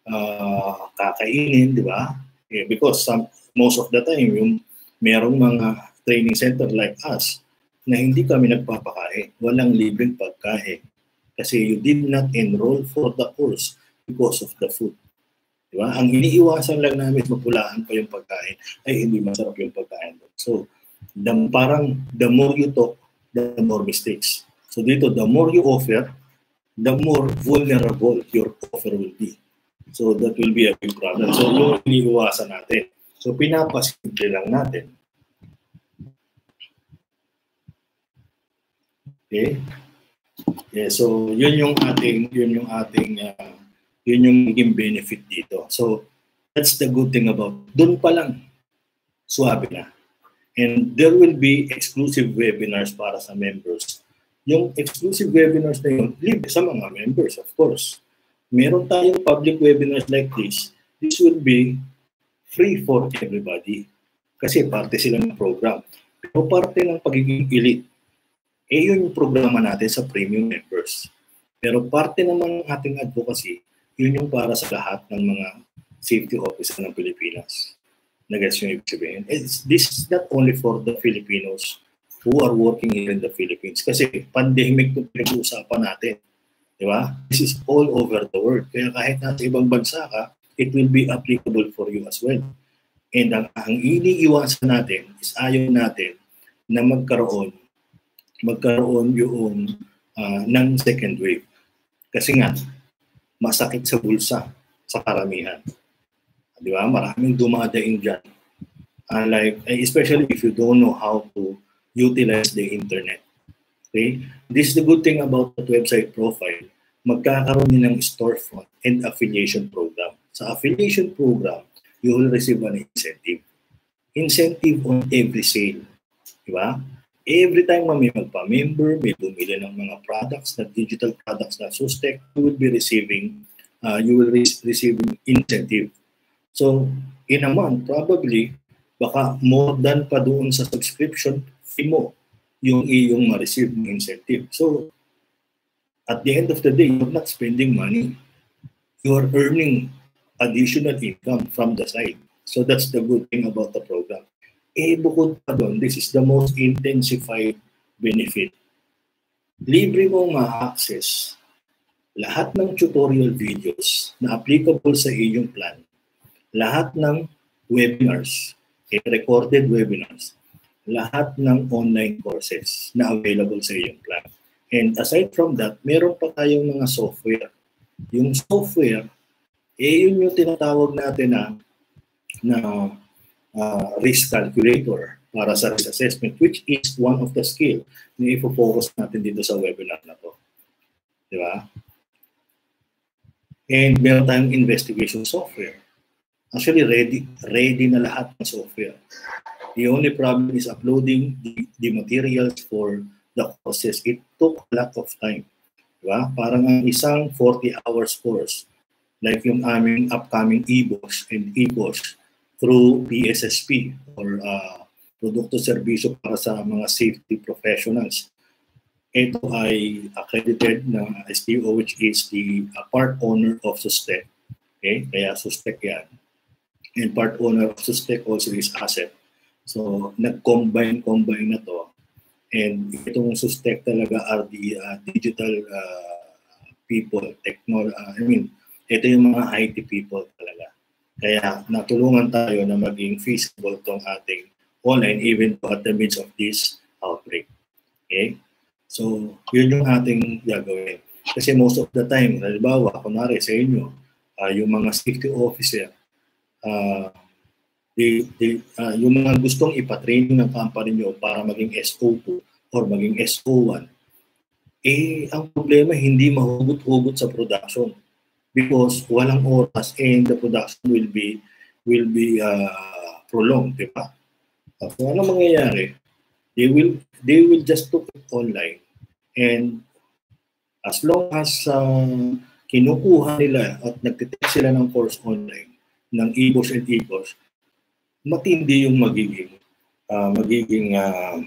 uh, kakainin, di ba? Yeah, because some, most of the time yung merong mga training center like us, na hindi kami nagpapakain. Walang libreng pagkain. Kasi you did not enroll for the course because of the food. Di ba? Ang iniiwasan lang namin mapulaan pa yung pagkain ay hindi masarap yung pagkain. So, the, parang the more you talk, the more mistakes. So dito, the more you offer, the more vulnerable your offer will be. So that will be a big problem. So yung iniiwasan natin. So pinapasimple lang natin Okay? Yeah, so yun yung ating yun yung ating uh, yun yung naging benefit dito. So that's the good thing about doon pa lang suwabe na. And there will be exclusive webinars para sa members. Yung exclusive webinars na yun, libre sa mga members, of course. Meron tayong public webinars like this. This will be free for everybody. Kasi parte sila ng program. Pero parte ng pagiging elite eh yun yung programa natin sa premium members. Pero parte naman ng ating advocacy, yun yung para sa lahat ng mga safety officer ng Pilipinas. Nag-gets yung ibig sabihin. It's, this is not only for the Filipinos who are working here in the Philippines. Kasi pandemic yung pinag-uusapan natin. Di ba? This is all over the world. Kaya kahit nasa ibang bansa ka, it will be applicable for you as well. And ang, ang iniiwasan natin is ayaw natin na magkaroon magkaroon yung uh, ng second wave. Kasi nga, masakit sa bulsa sa karamihan. Di ba? Maraming dumadaing dyan. Uh, like, eh, especially if you don't know how to utilize the internet. Okay? This is the good thing about the website profile. Magkakaroon din ng storefront and affiliation program. Sa affiliation program, you will receive an incentive. Incentive on every sale. Di ba? every time may magpa-member, may bumili ng mga products na digital products na Sustec, you will be receiving, uh, you will re- receive incentive. So, in a month, probably, baka more than pa doon sa subscription fee mo yung iyong ma-receive ng incentive. So, at the end of the day, you're not spending money. You're earning additional income from the side. So that's the good thing about the program. Eh, bukod pa doon, this is the most intensified benefit. Libre mong ma-access lahat ng tutorial videos na applicable sa iyong plan. Lahat ng webinars, eh, recorded webinars, lahat ng online courses na available sa iyong plan. And aside from that, meron pa tayong mga software. Yung software, eh yun yung tinatawag natin na na uh, risk calculator para sa risk assessment, which is one of the skill na ifo-focus natin dito sa webinar na to. Di ba? And meron tayong investigation software. Actually, ready, ready na lahat ng software. The only problem is uploading the, the materials for the courses. It took a lot of time. Diba? Parang ang isang 40 hours course, like yung aming upcoming e-books and e-course, through PSSP or uh, produkto serbisyo para sa mga safety professionals. Ito ay accredited ng STO which is the uh, part owner of SUSTEC. Okay? Kaya SUSTEC yan. And part owner of SUSTEC also is asset. So, nag-combine-combine na to. And itong SUSTEC talaga are the uh, digital uh, people, techno, uh, I mean, ito yung mga IT people talaga. Kaya natulungan tayo na maging feasible tong ating online even at the midst of this outbreak. Okay? So, yun yung ating gagawin. Kasi most of the time, halimbawa, kunwari sa inyo, uh, yung mga safety officer, uh, di, di, uh, yung mga gustong ipatraining ng company nyo para maging SO2 or maging SO1, eh, ang problema hindi mahugot-hugot sa production because walang oras and the production will be will be uh, prolonged, di ba? So, ano mangyayari? They will they will just put it online and as long as uh, kinukuha nila at nagtitake sila ng course online ng EBOS and EBOS, matindi yung magiging uh, magiging uh,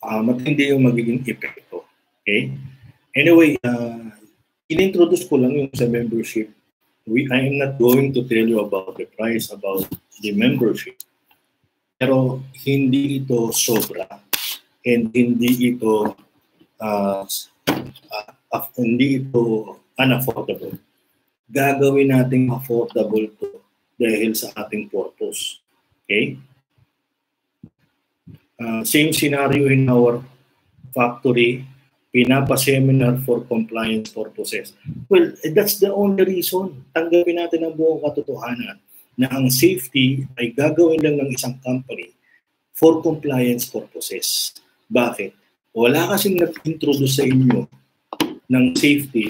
uh, matindi yung magiging epekto. Okay? Anyway, uh, in-introduce ko lang yung sa membership. We, I am not going to tell you about the price, about the membership. Pero hindi ito sobra and hindi ito uh, uh, hindi ito unaffordable. Gagawin nating affordable to dahil sa ating purpose. Okay? Uh, same scenario in our factory, pinapa-seminar for compliance purposes. Well, that's the only reason. Tanggapin natin ang buong katotohanan na ang safety ay gagawin lang ng isang company for compliance purposes. Bakit? Wala kasing nag-introduce sa inyo ng safety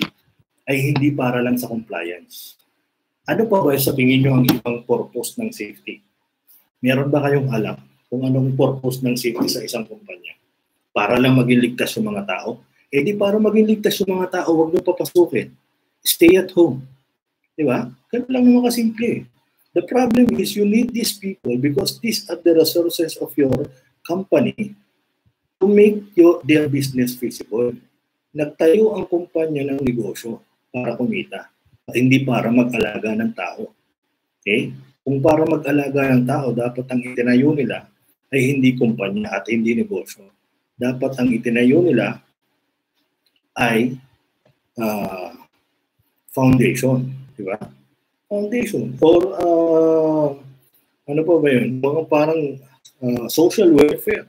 ay hindi para lang sa compliance. Ano pa ba sa tingin nyo ang ibang purpose ng safety? Meron ba kayong alam kung anong purpose ng safety sa isang kumpanya. Para lang maging ligtas yung mga tao. Eh di para maging ligtas yung mga tao, huwag nyo papasukin. Stay at home. Di ba? Ganun lang naman kasimple. The problem is you need these people because these are the resources of your company to make your, their business feasible. Nagtayo ang kumpanya ng negosyo para kumita at hindi para mag-alaga ng tao. Okay? Kung para mag-alaga ng tao, dapat ang itinayo nila ay hindi kumpanya at hindi negosyo. Dapat ang itinayo nila ay uh, foundation, di ba? Foundation or uh, ano pa ba yun? Mga parang uh, social welfare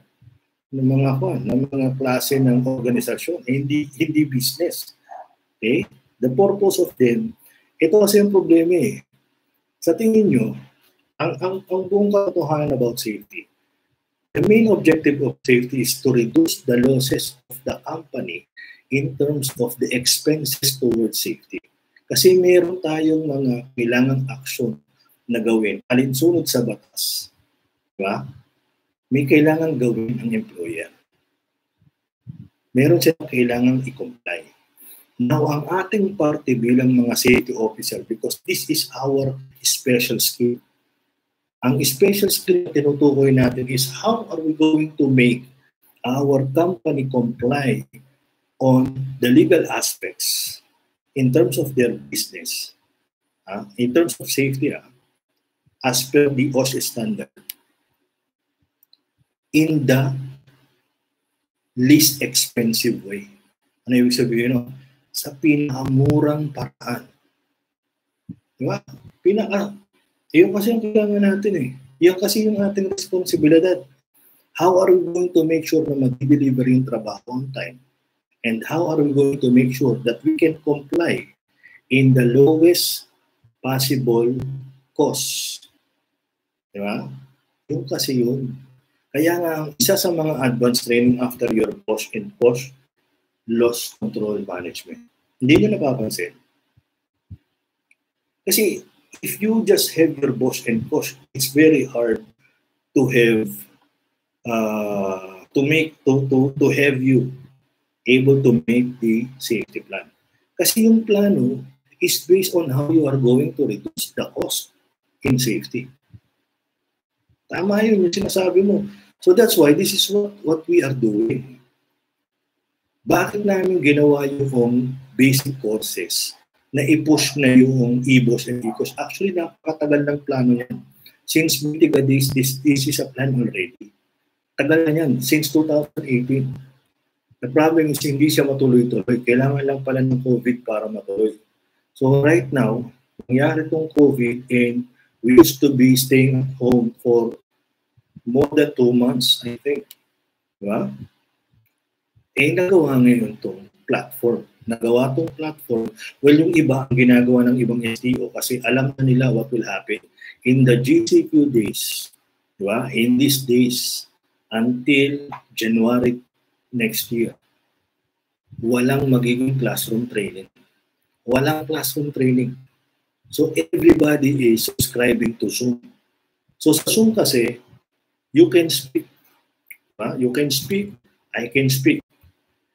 ng mga kwan, ng mga klase ng organisasyon, hindi hindi business. Okay? The purpose of them, ito kasi yung problema eh. Sa tingin nyo, ang, ang, ang buong katotohanan about safety, The main objective of safety is to reduce the losses of the company in terms of the expenses towards safety. Kasi meron tayong mga kailangang action na gawin alinsunod sa batas. Diba? May kailangan gawin ang employer. Meron silang kailangan i-comply. Now, ang ating party bilang mga safety officer, because this is our special skill, ang special skill na tinutukoy natin is how are we going to make our company comply on the legal aspects in terms of their business, uh, in terms of safety, uh, as per the OSHA standard, in the least expensive way. Ano ibig sabihin? No? Sa pinakamurang paraan. Di ba? Pinaka, yun kasi ang kailangan natin eh. Yan kasi yung ating responsibilidad. How are we going to make sure na mag-deliver yung trabaho on time? And how are we going to make sure that we can comply in the lowest possible cost? Di ba? Yung kasi yun. Kaya nga, isa sa mga advanced training after your post and post, loss control management. Hindi nyo napapansin. Kasi if you just have your boss and coach, it's very hard to have uh, to make to, to to have you able to make the safety plan. Kasi yung plano is based on how you are going to reduce the cost in safety. Tama yun yung sinasabi mo. So that's why this is what, what we are doing. Bakit namin ginawa yung basic courses na i-push na yung EBOS and ECOS. Actually, napakatagal ng plano yan. Since Mitiga days, this, this is a plan already. Tagal na yan, since 2018. The problem is hindi siya matuloy-tuloy. Kailangan lang pala ng COVID para matuloy. So right now, nangyari tong COVID and we used to be staying home for more than two months, I think. Diba? Eh, nagawa ngayon itong platform. Nagawa itong platform. Well, yung iba, ang ginagawa ng ibang STO kasi alam na nila what will happen. In the GCQ days, diba? in these days, until January next year, walang magiging classroom training. Walang classroom training. So everybody is subscribing to Zoom. So sa Zoom kasi, you can speak. Diba? You can speak. I can speak.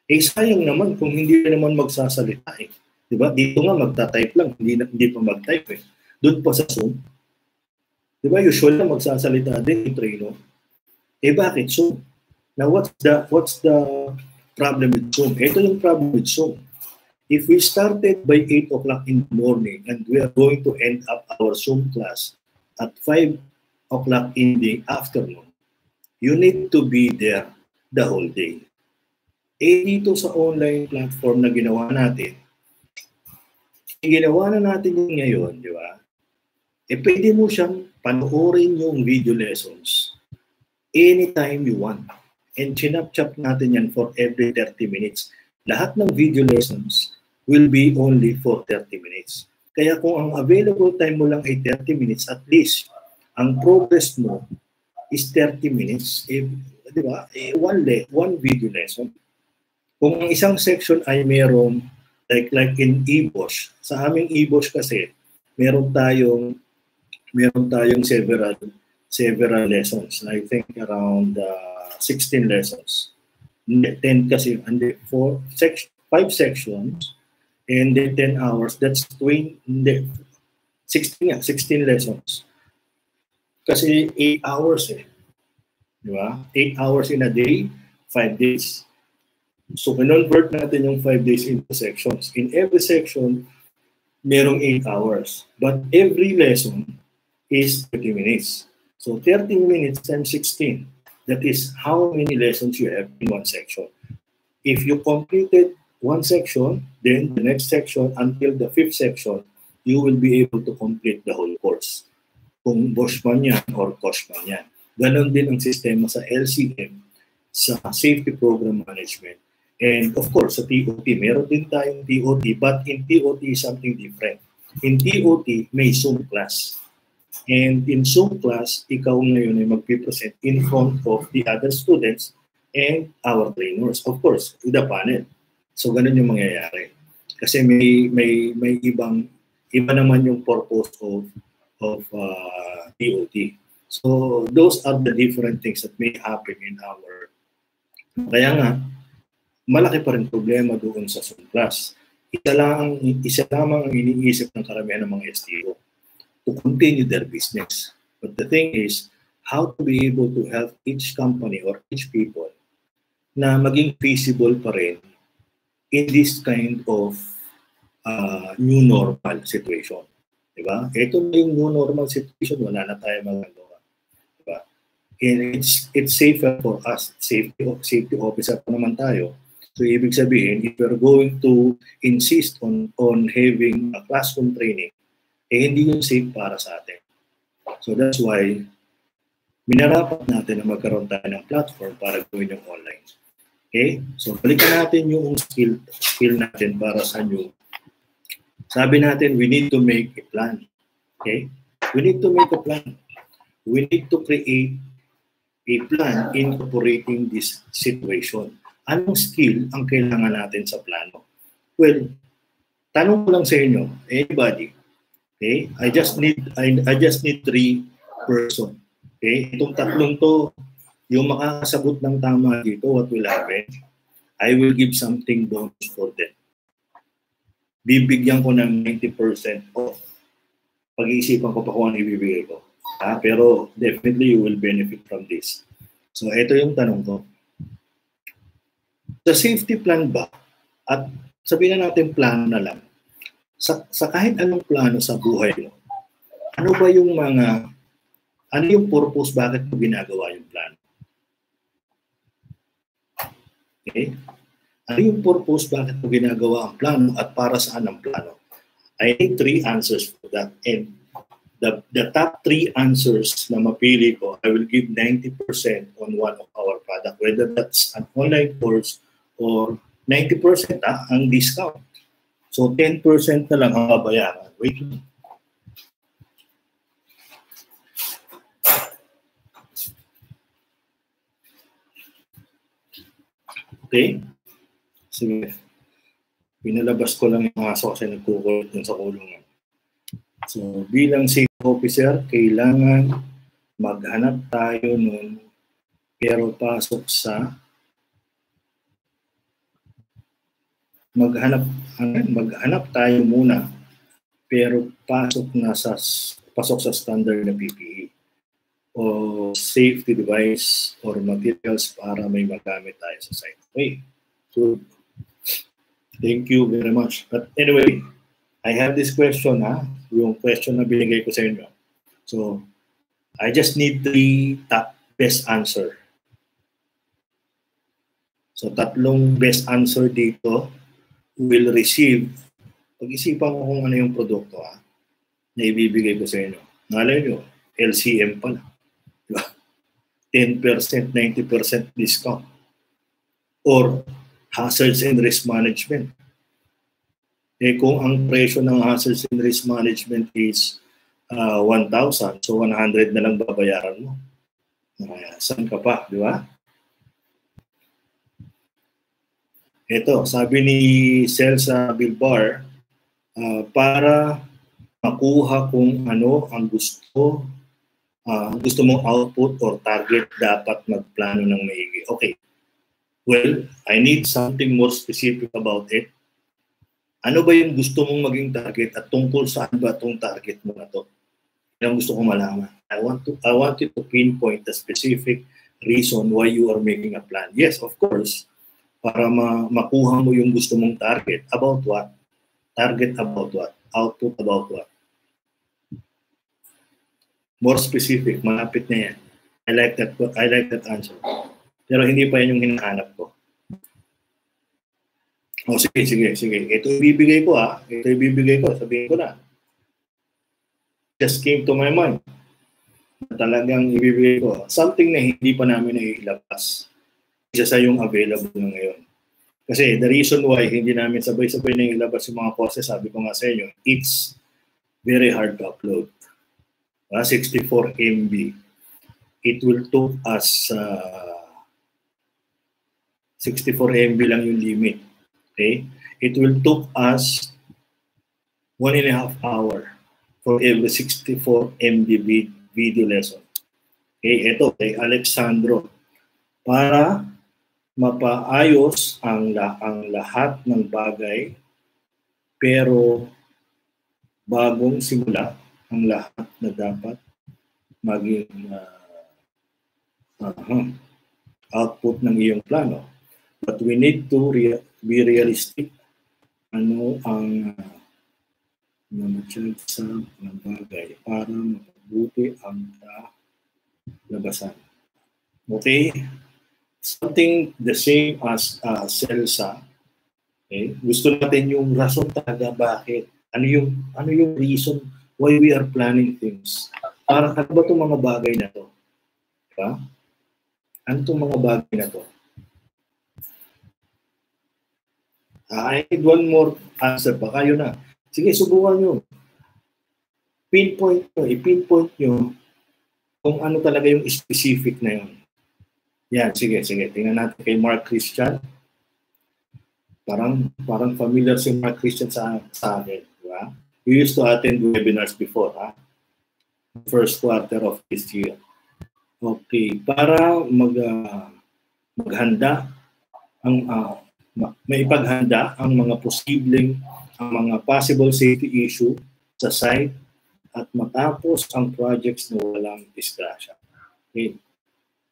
Eh sayang naman kung hindi naman magsasalita eh. Di ba? Dito nga magta-type lang, hindi, hindi pa mag-type eh. Doon pa sa Zoom. Di ba? Usual na magsasalita din yung trainer. Eh bakit Zoom? Now what's the what's the problem with Zoom? Ito yung problem with Zoom. If we started by 8 o'clock in the morning and we are going to end up our Zoom class at 5 o'clock in the afternoon, you need to be there the whole day. Eh dito sa online platform na ginawa natin, ginawa na natin yung ngayon, di ba? Eh pwede mo siyang panoorin yung video lessons anytime you want. And chinap-chap natin yan for every 30 minutes. Lahat ng video lessons will be only for 30 minutes. Kaya kung ang available time mo lang ay 30 minutes, at least ang progress mo is 30 minutes. Eh, di ba? Eh, one, le- one video lesson. Kung ang isang section ay merong, like, like in EBOS, sa aming EBOS kasi, meron tayong, meron tayong several, several lessons. I think around uh, 16 lessons. 10 kasi, and 4, sec- 5 sections, and then 10 hours. That's 20, 16 nga, 16 lessons. Kasi 8 hours eh. Di ba? 8 hours in a day, 5 days. So, convert natin yung 5 days into sections. In every section, merong 8 hours. But every lesson is 30 minutes. So, 30 minutes times 16. That is how many lessons you have in one section. If you completed one section, then the next section until the fifth section, you will be able to complete the whole course. Kung Bosch man yan or Kosh man yan. Ganon din ang sistema sa LCM, sa Safety Program Management. And of course, sa TOT, meron din tayong TOT, but in TOT, something different. In TOT, may Zoom class. And in Zoom class, ikaw ngayon ay magpipresent in front of the other students and our trainers. Of course, with the panel. So, ganun yung mangyayari. Kasi may, may, may ibang, iba naman yung purpose of, of uh, TOT. So those are the different things that may happen in our kaya nga malaki pa rin problema doon sa class. Isa lang isa lamang ang iniisip ng karamihan ng mga STO to continue their business. But the thing is how to be able to help each company or each people na maging feasible pa rin in this kind of uh, new normal situation. Diba? Ito na yung new normal situation, wala na tayo magagawa and it's it's safer for us safety safety officer pa naman tayo so ibig sabihin if we're going to insist on on having a classroom training eh hindi yun safe para sa atin. So that's why minarapat natin na magkaroon tayo ng platform para gawin yung online. Okay? So balikan natin yung skill skill natin para sa new. Sabi natin we need to make a plan. Okay? We need to make a plan. We need to create a plan incorporating this situation. Anong skill ang kailangan natin sa plano? Well, tanong ko lang sa inyo, anybody, okay? I just need I, I just need three person. Okay? Itong tatlong to, yung makakasagot ng tama dito, what will happen? I will give something bonus for them. Bibigyan ko ng 90% off. Pag-iisipan ko pa kung ano ibibigay ko. Ah, pero definitely you will benefit from this. So ito yung tanong ko. Sa safety plan ba, at sabihin na natin plano na lang, sa, sa kahit anong plano sa buhay mo, ano ba yung mga, ano yung purpose bakit mo ginagawa yung plano? Okay? Ano yung purpose bakit mo ginagawa ang plano at para saan ang plano? I need three answers for that. And the, the top three answers na mapili ko, I will give 90% on one of our product, whether that's an online course or 90% ah, ang discount. So 10% na lang ang babayaran. Wait. Okay? Sige. Pinalabas ko lang yung aso kasi nagkukulot dun sa kulungan. So, bilang safety officer, kailangan maghanap tayo nun pero pasok sa maghanap maghanap tayo muna pero pasok na sa pasok sa standard na PPE o safety device or materials para may magamit tayo sa site. Okay. So, thank you very much. But anyway, I have this question ha, yung question na binigay ko sa inyo. So, I just need the top best answer. So, tatlong best answer dito will receive, pag-isipan ko kung ano yung produkto ha, na ibibigay ko sa inyo. Nalay nyo, LCM pala. 10%, 90% discount. Or hazards and risk management. Eh kung ang presyo ng hazards and risk management is uh, 1,000, so 100 na lang babayaran mo. Uh, saan ka pa, di ba? Ito, sabi ni Celsa Bilbar, uh, para makuha kung ano ang gusto uh, gusto mong output or target, dapat magplano ng maigi. Okay. Well, I need something more specific about it. Ano ba yung gusto mong maging target at tungkol saan ba itong target mo na to? Yan ang gusto kong malaman. I want to I want you to pinpoint the specific reason why you are making a plan. Yes, of course, para ma makuha mo yung gusto mong target. About what? Target about what? Output about what? more specific, malapit na yan. I like that I like that answer. Pero hindi pa yan yung hinahanap ko. Oh, sige, sige, sige. Ito ibibigay ko ah. Ito ibibigay ko. Sabihin ko na. Just came to my mind. Talagang ibibigay ko. Something na hindi pa namin nailabas. Isa sa yung available na ngayon. Kasi the reason why hindi namin sabay-sabay na ilabas yung mga courses, sabi ko nga sa inyo, it's very hard to upload uh, 64 MB, it will took us uh, 64 MB lang yung limit. Okay? It will took us one and a half hour for every 64 MB video lesson. Okay, ito kay Alexandro. Para mapaayos ang, ang lahat ng bagay pero bagong simula ang lahat na dapat maging uh, uh, output ng iyong plano. But we need to rea- be realistic. Ano ang uh, sa ng bagay para mapabuti ang labasan. Okay? Something the same as uh, SELSA. Okay? Gusto natin yung rason talaga bakit. Ano yung ano yung reason why we are planning things. Para ano ba itong mga bagay na to? Diba? Ano itong mga bagay na to? I need one more answer pa. Kayo na. Sige, subukan nyo. Pinpoint nyo. I-pinpoint nyo kung ano talaga yung specific na yun. Yan, sige, sige. Tingnan natin kay Mark Christian. Parang parang familiar si Mark Christian sa, sa akin. Diba? We used to attend webinars before, ha? First quarter of this year. Okay, para mag uh, maghanda ang uh, may paghanda ang mga posibleng ang mga possible safety issue sa site at matapos ang projects na walang disgrasya. Okay.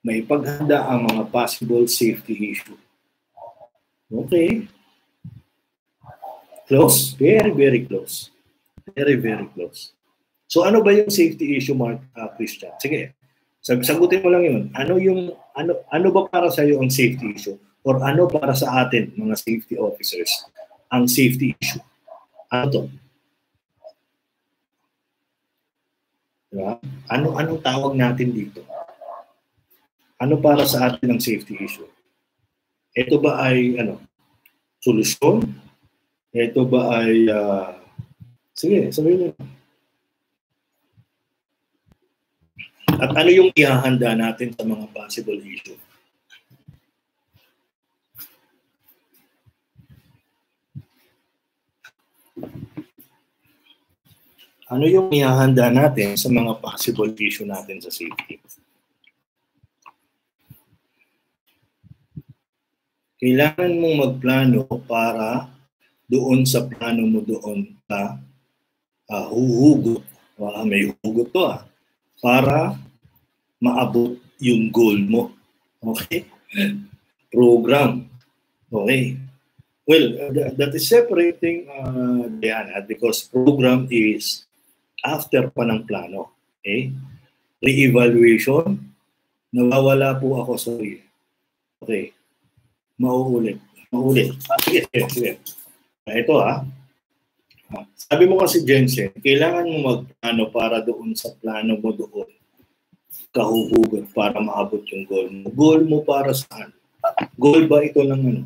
May paghanda ang mga possible safety issue. Okay. Close. Very, very close. Very, very close. So ano ba yung safety issue, Mark uh, Christian? Sige, sagutin mo lang yun. Ano yung ano ano ba para sa iyo ang safety issue or ano para sa atin mga safety officers ang safety issue? Ano to? Diba? Ano anong tawag natin dito? Ano para sa atin ang safety issue? Ito ba ay ano? Solusyon? Ito ba ay uh, sige, sabihin niyo. At ano yung ihahanda natin sa mga possible issue? ano yung ihahanda natin sa mga possible issue natin sa safety? Kailangan mong magplano para doon sa plano mo doon ka uh, huhugot. Uh, may hugot to ah. Para maabot yung goal mo. Okay? [laughs] Program. Okay. Well, uh, that is separating uh, Diana because program is after pa ng plano. Okay? Re-evaluation, nawawala po ako, sorry. Okay. Mauulit. Mauulit. Sige, sige, sige. Ito ha. Sabi mo kasi Jensen, kailangan mo magplano para doon sa plano mo doon kahuhugot para maabot yung goal mo. Goal mo para saan? Goal ba ito ng ano?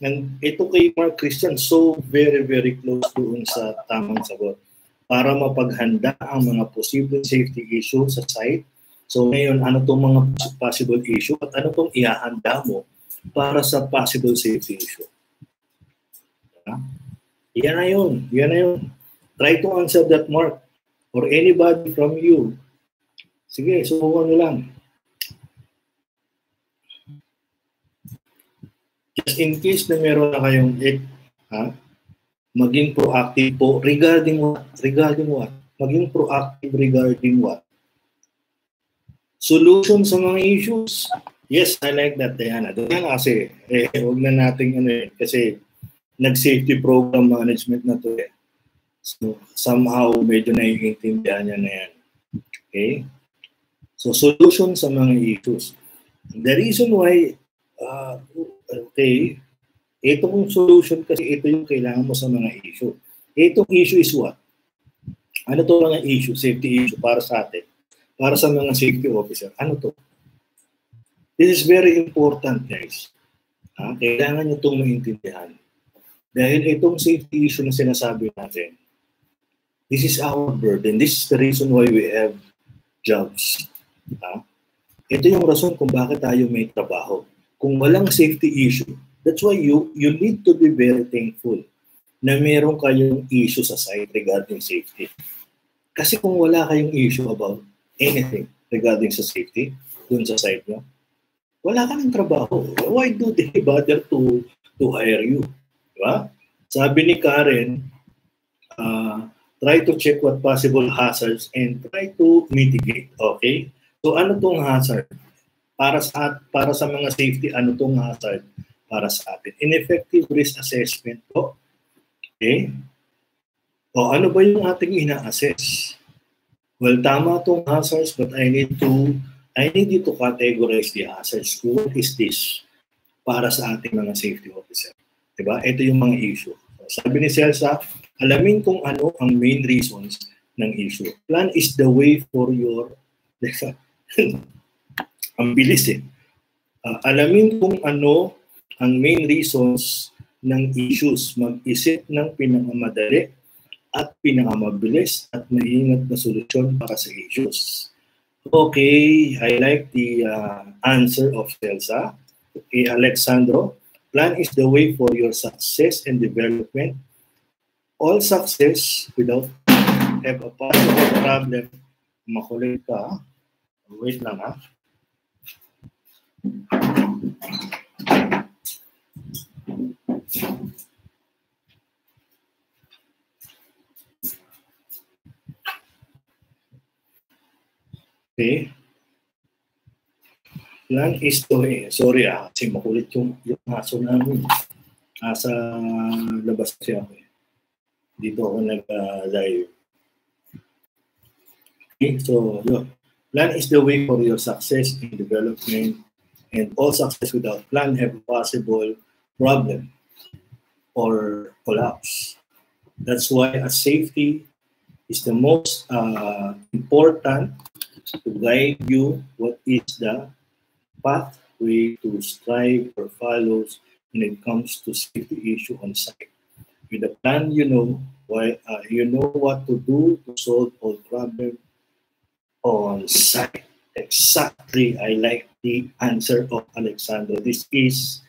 And ito kay Mark Christian, so very, very close doon sa tamang sagot para mapaghanda ang mga posible safety issue sa site. So ngayon, ano itong mga possible issue at ano itong ihahanda mo para sa possible safety issue. Yeah? Yan na yun. Yan na yun. Try to answer that mark or anybody from you. Sige, subukan nyo lang. Just in case na meron na kayong it, ha? maging proactive po regarding what? Regarding what? Maging proactive regarding what? Solution sa mga issues. Yes, I like that, Diana. Diana kasi, eh, huwag na nating ano eh, kasi nag-safety program management na to eh. So, somehow, medyo naiintindihan niya na yan. Okay? So, solution sa mga issues. The reason why, uh, okay, Itong solution kasi ito yung kailangan mo sa mga issue. Itong issue is what? Ano to mga issue, safety issue para sa atin? Para sa mga safety officer. Ano to? This is very important, guys. Ha? Kailangan nyo itong maintindihan. Dahil itong safety issue na sinasabi natin, this is our burden. This is the reason why we have jobs. Ha? Ito yung rason kung bakit tayo may trabaho. Kung walang safety issue, That's why you you need to be very thankful na meron kayong issue sa site regarding safety. Kasi kung wala kayong issue about anything regarding sa safety dun sa site nyo, wala ka ng trabaho. Why do they bother to to hire you? Diba? Sabi ni Karen, uh, try to check what possible hazards and try to mitigate. Okay? So ano tong hazard? Para sa para sa mga safety, ano tong hazard? para sa atin. Ineffective risk assessment po. Okay? O ano ba yung ating ina-assess? Well, tama itong hazards but I need to I need you to categorize the hazards. What is this para sa ating mga safety officer? Diba? Ito yung mga issue. Sabi ni Celsa, alamin kung ano ang main reasons ng issue. Plan is the way for your... [laughs] ang bilis eh. Uh, alamin kung ano ang main reasons ng issues. Mag-isip ng pinakamadali at pinakamabilis at maingat na solusyon para sa issues. Okay, I like the uh, answer of Celsa. Okay, Alexandro, plan is the way for your success and development. All success without have a problem. Makulit ka. Wait lang ha. Okay? Plan is to, eh, sorry ah, kasi makulit yung, yung aso namin. Nasa labas siya ako eh. Dito ako nag-live. okay, so yun. Plan is the way for your success in development and all success without plan have possible problem or collapse. That's why a safety is the most uh, important to guide you what is the pathway to strive or follows when it comes to safety issue on site. With a plan, you know why uh, you know what to do to solve all problems on site. Exactly, I like the answer of Alexander. This is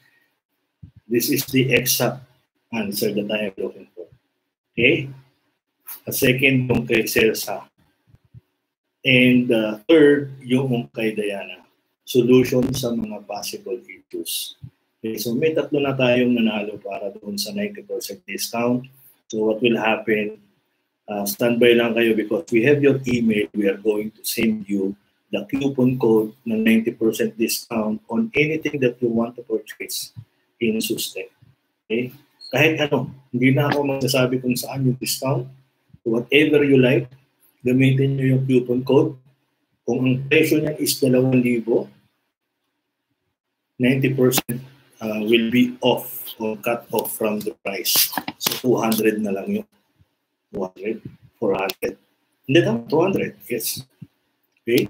this is the exact answer that I am looking for. Okay? A second yung kay Celsa. And uh, third, yung kay Diana. Solution sa mga possible issues. Okay, so may tatlo na tayong nanalo para doon sa 90% discount. So what will happen, uh, standby lang kayo because we have your email. We are going to send you the coupon code ng 90% discount on anything that you want to purchase in Sustain. Okay? Kahit ano, hindi na ako magsasabi kung saan yung discount. Whatever you like, gamitin nyo yung coupon code. Kung ang presyo niya is 2,000, 90% uh, will be off or cut off from the price. So 200 na lang yun. 200, 400. Hindi tama, 200. Yes. Okay?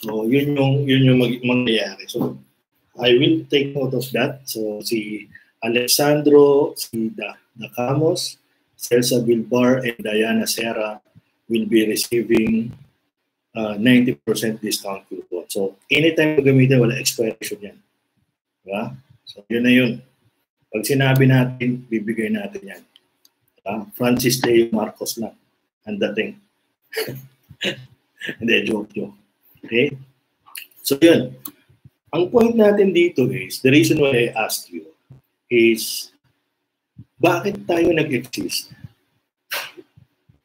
So yun yung yun yung mag mangyayari. So I will take note of that. So si Alessandro, si da, Dacamos, Celsa Bilbar, and Diana Serra will be receiving uh, 90% discount coupon. So anytime gamitin, wala expiration yan. Diba? So, yun na yun. Pag sinabi natin, bibigay natin yan. Uh, Francis Leo Marcos lang ang dating. [laughs] Hindi, joke, joke. Okay? So, yun. Ang point natin dito is, the reason why I asked you is, bakit tayo nag-exist?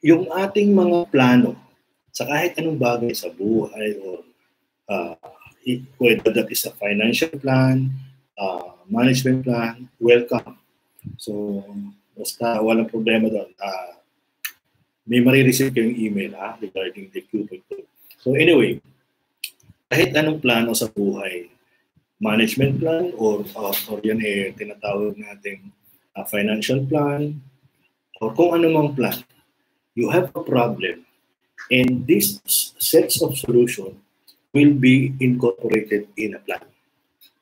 Yung ating mga plano sa kahit anong bagay sa buhay or uh, whether that is a financial plan, uh, management plan, welcome. So, basta walang problema doon. Uh, may marireceive kayong email ha, regarding the coupon code. So anyway, kahit anong plano sa buhay, management plan or uh, or yan eh tinatawag nating uh, financial plan or kung ano mang plan, you have a problem and this sets of solution will be incorporated in a plan.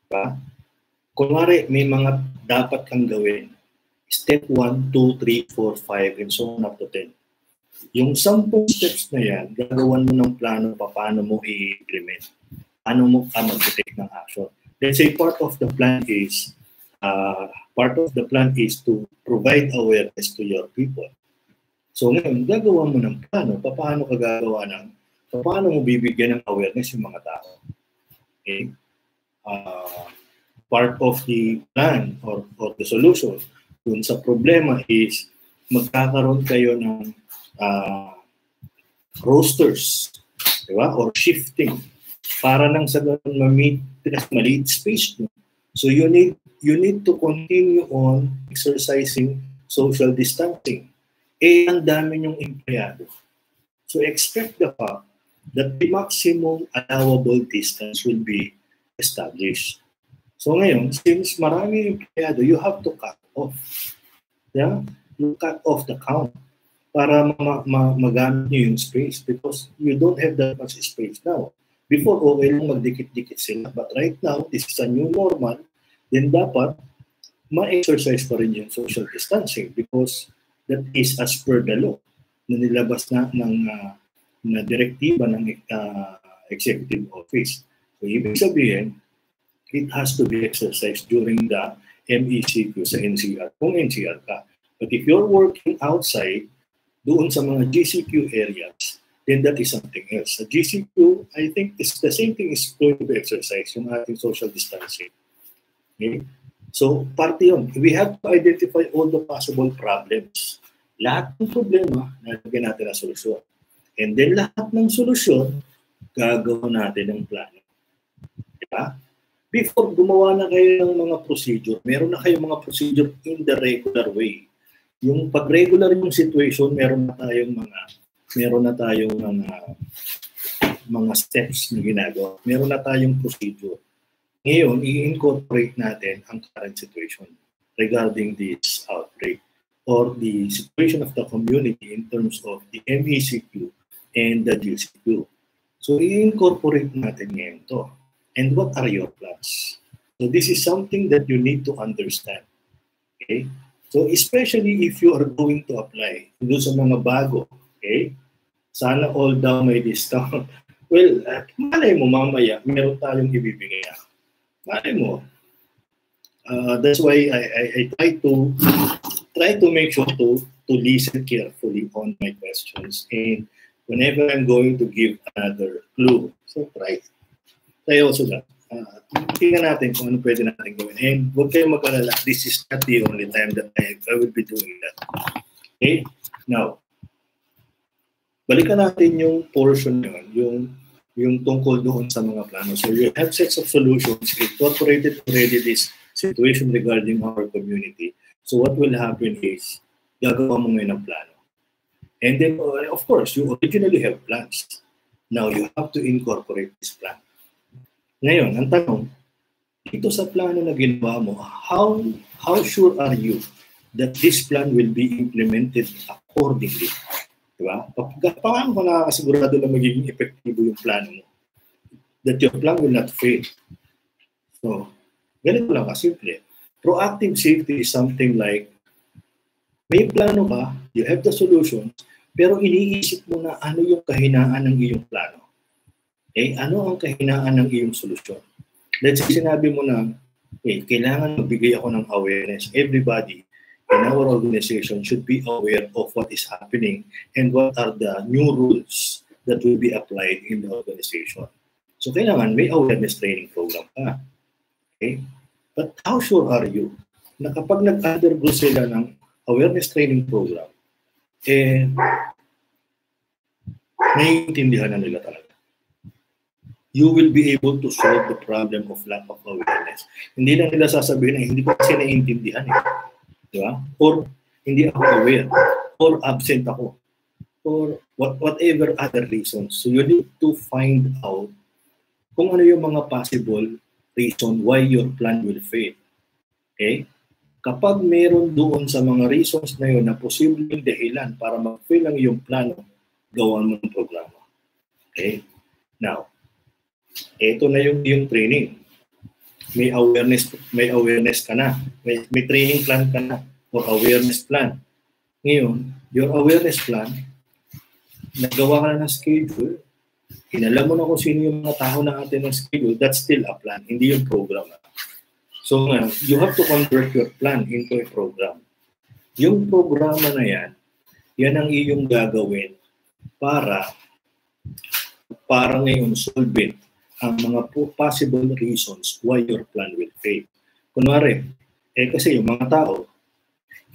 Diba? kunwari may mga dapat kang gawin. Step 1, 2, 3, 4, 5, and so on up to 10. Yung 10 steps na yan, gagawan mo ng plano pa paano mo i-implement. Paano mo ka mag-take ng action. Let's say part of the plan is uh, part of the plan is to provide awareness to your people. So ngayon, gagawa mo ng plano, paano ka gagawa ng, paano mo bibigyan ng awareness yung mga tao. Okay? Uh, part of the plan or, or the solution dun sa problema is magkakaroon kayo ng uh, rosters, di ba? Or shifting para nang sa ganun ma-meet maliit space nyo. So you need you need to continue on exercising social distancing. Eh, ang dami nyong empleyado. So expect the fact that the maximum allowable distance will be established. So ngayon, since marami empleyado, you have to cut off. Yeah? You cut off the count para ma- ma- magamit nyo yung space because you don't have that much space now. Before, okay lang magdikit-dikit sila. But right now, this is a new normal. Then dapat, ma-exercise pa rin yung social distancing because that is as per the law na nilabas na ng uh, na direktiba ng uh, executive office. So, ibig sabihin, it has to be exercised during the MECQ sa NCR, kung NCR ka. But if you're working outside, doon sa mga GCQ areas, then that is something else. Sa GCQ, I think it's the same thing is going to be exercised, yung ating social distancing. Okay? So, parte yun. We have to identify all the possible problems. Lahat ng problema, nalagyan natin ang solusyon. And then lahat ng solusyon, gagawa natin ng plano. Diba? before gumawa na kayo ng mga procedure, meron na kayong mga procedure in the regular way. Yung pag regular yung situation, meron na tayong mga meron na tayong mga mga steps na ginagawa. Meron na tayong procedure. Ngayon, i-incorporate natin ang current situation regarding this outbreak. or the situation of the community in terms of the MECQ and the GCQ. So, i-incorporate natin ngayon to. And what are your plans? So, this is something that you need to understand. Okay? So, especially if you are going to apply doon sa mga bago, okay? Sana all daw may discount. [laughs] well, malay mo mamaya, meron tayong ibibigay. Malay mo. Uh, that's why I, I, I try to try to make sure to to listen carefully on my questions and whenever I'm going to give another clue. So try. Try also that. Uh, tingnan natin kung ano pwede natin gawin. And huwag kayong mag-alala, this is not the only time that I, I will be doing that. Okay? Now, balikan natin yung portion yun, yung yung tungkol doon sa mga plano. So you have sets of solutions incorporated already this situation regarding our community. So what will happen is, gagawa mo ngayon ng plano. And then, uh, of course, you originally have plans. Now, you have to incorporate this plan. Ngayon, ang tanong, dito sa plano na ginawa mo, how, how sure are you that this plan will be implemented accordingly? Diba? Paano ka nakakasigurado na magiging epektibo yung plano mo? That your plan will not fail. So, ganito lang kasimple. Proactive safety is something like may plano ka, you have the solutions, pero iniisip mo na ano yung kahinaan ng iyong plano. Eh, ano ang kahinaan ng iyong solusyon? Let's say sinabi mo na, eh, kailangan magbigay ako ng awareness. Everybody in our organization should be aware of what is happening and what are the new rules that will be applied in the organization. So kailangan may awareness training program ka. Okay? But how sure are you na kapag nag-undergo sila ng awareness training program, eh, naiintindihan na nila talaga. You will be able to solve the problem of lack of awareness. Hindi na nila sasabihin na hindi ko kasi naiintindihan eh. Di ba? Or hindi ako aware. Or absent ako. Or what, whatever other reasons. So you need to find out kung ano yung mga possible reason why your plan will fail. Okay? Kapag meron doon sa mga reasons na yun na posibleng dahilan para mag-fail ang iyong plano, gawan mo ng programa. Okay? Now, ito na yung yung training. May awareness may awareness ka na. May, may training plan ka na or awareness plan. Ngayon, your awareness plan, nagawa ka na ng schedule, inalam mo na kung sino yung mga tao na atin ng schedule, that's still a plan, hindi yung program. So uh, you have to convert your plan into a program. Yung programa na yan, yan ang iyong gagawin para para ngayon solve it ang mga possible reasons why your plan will fail. Kunwari, eh kasi yung mga tao,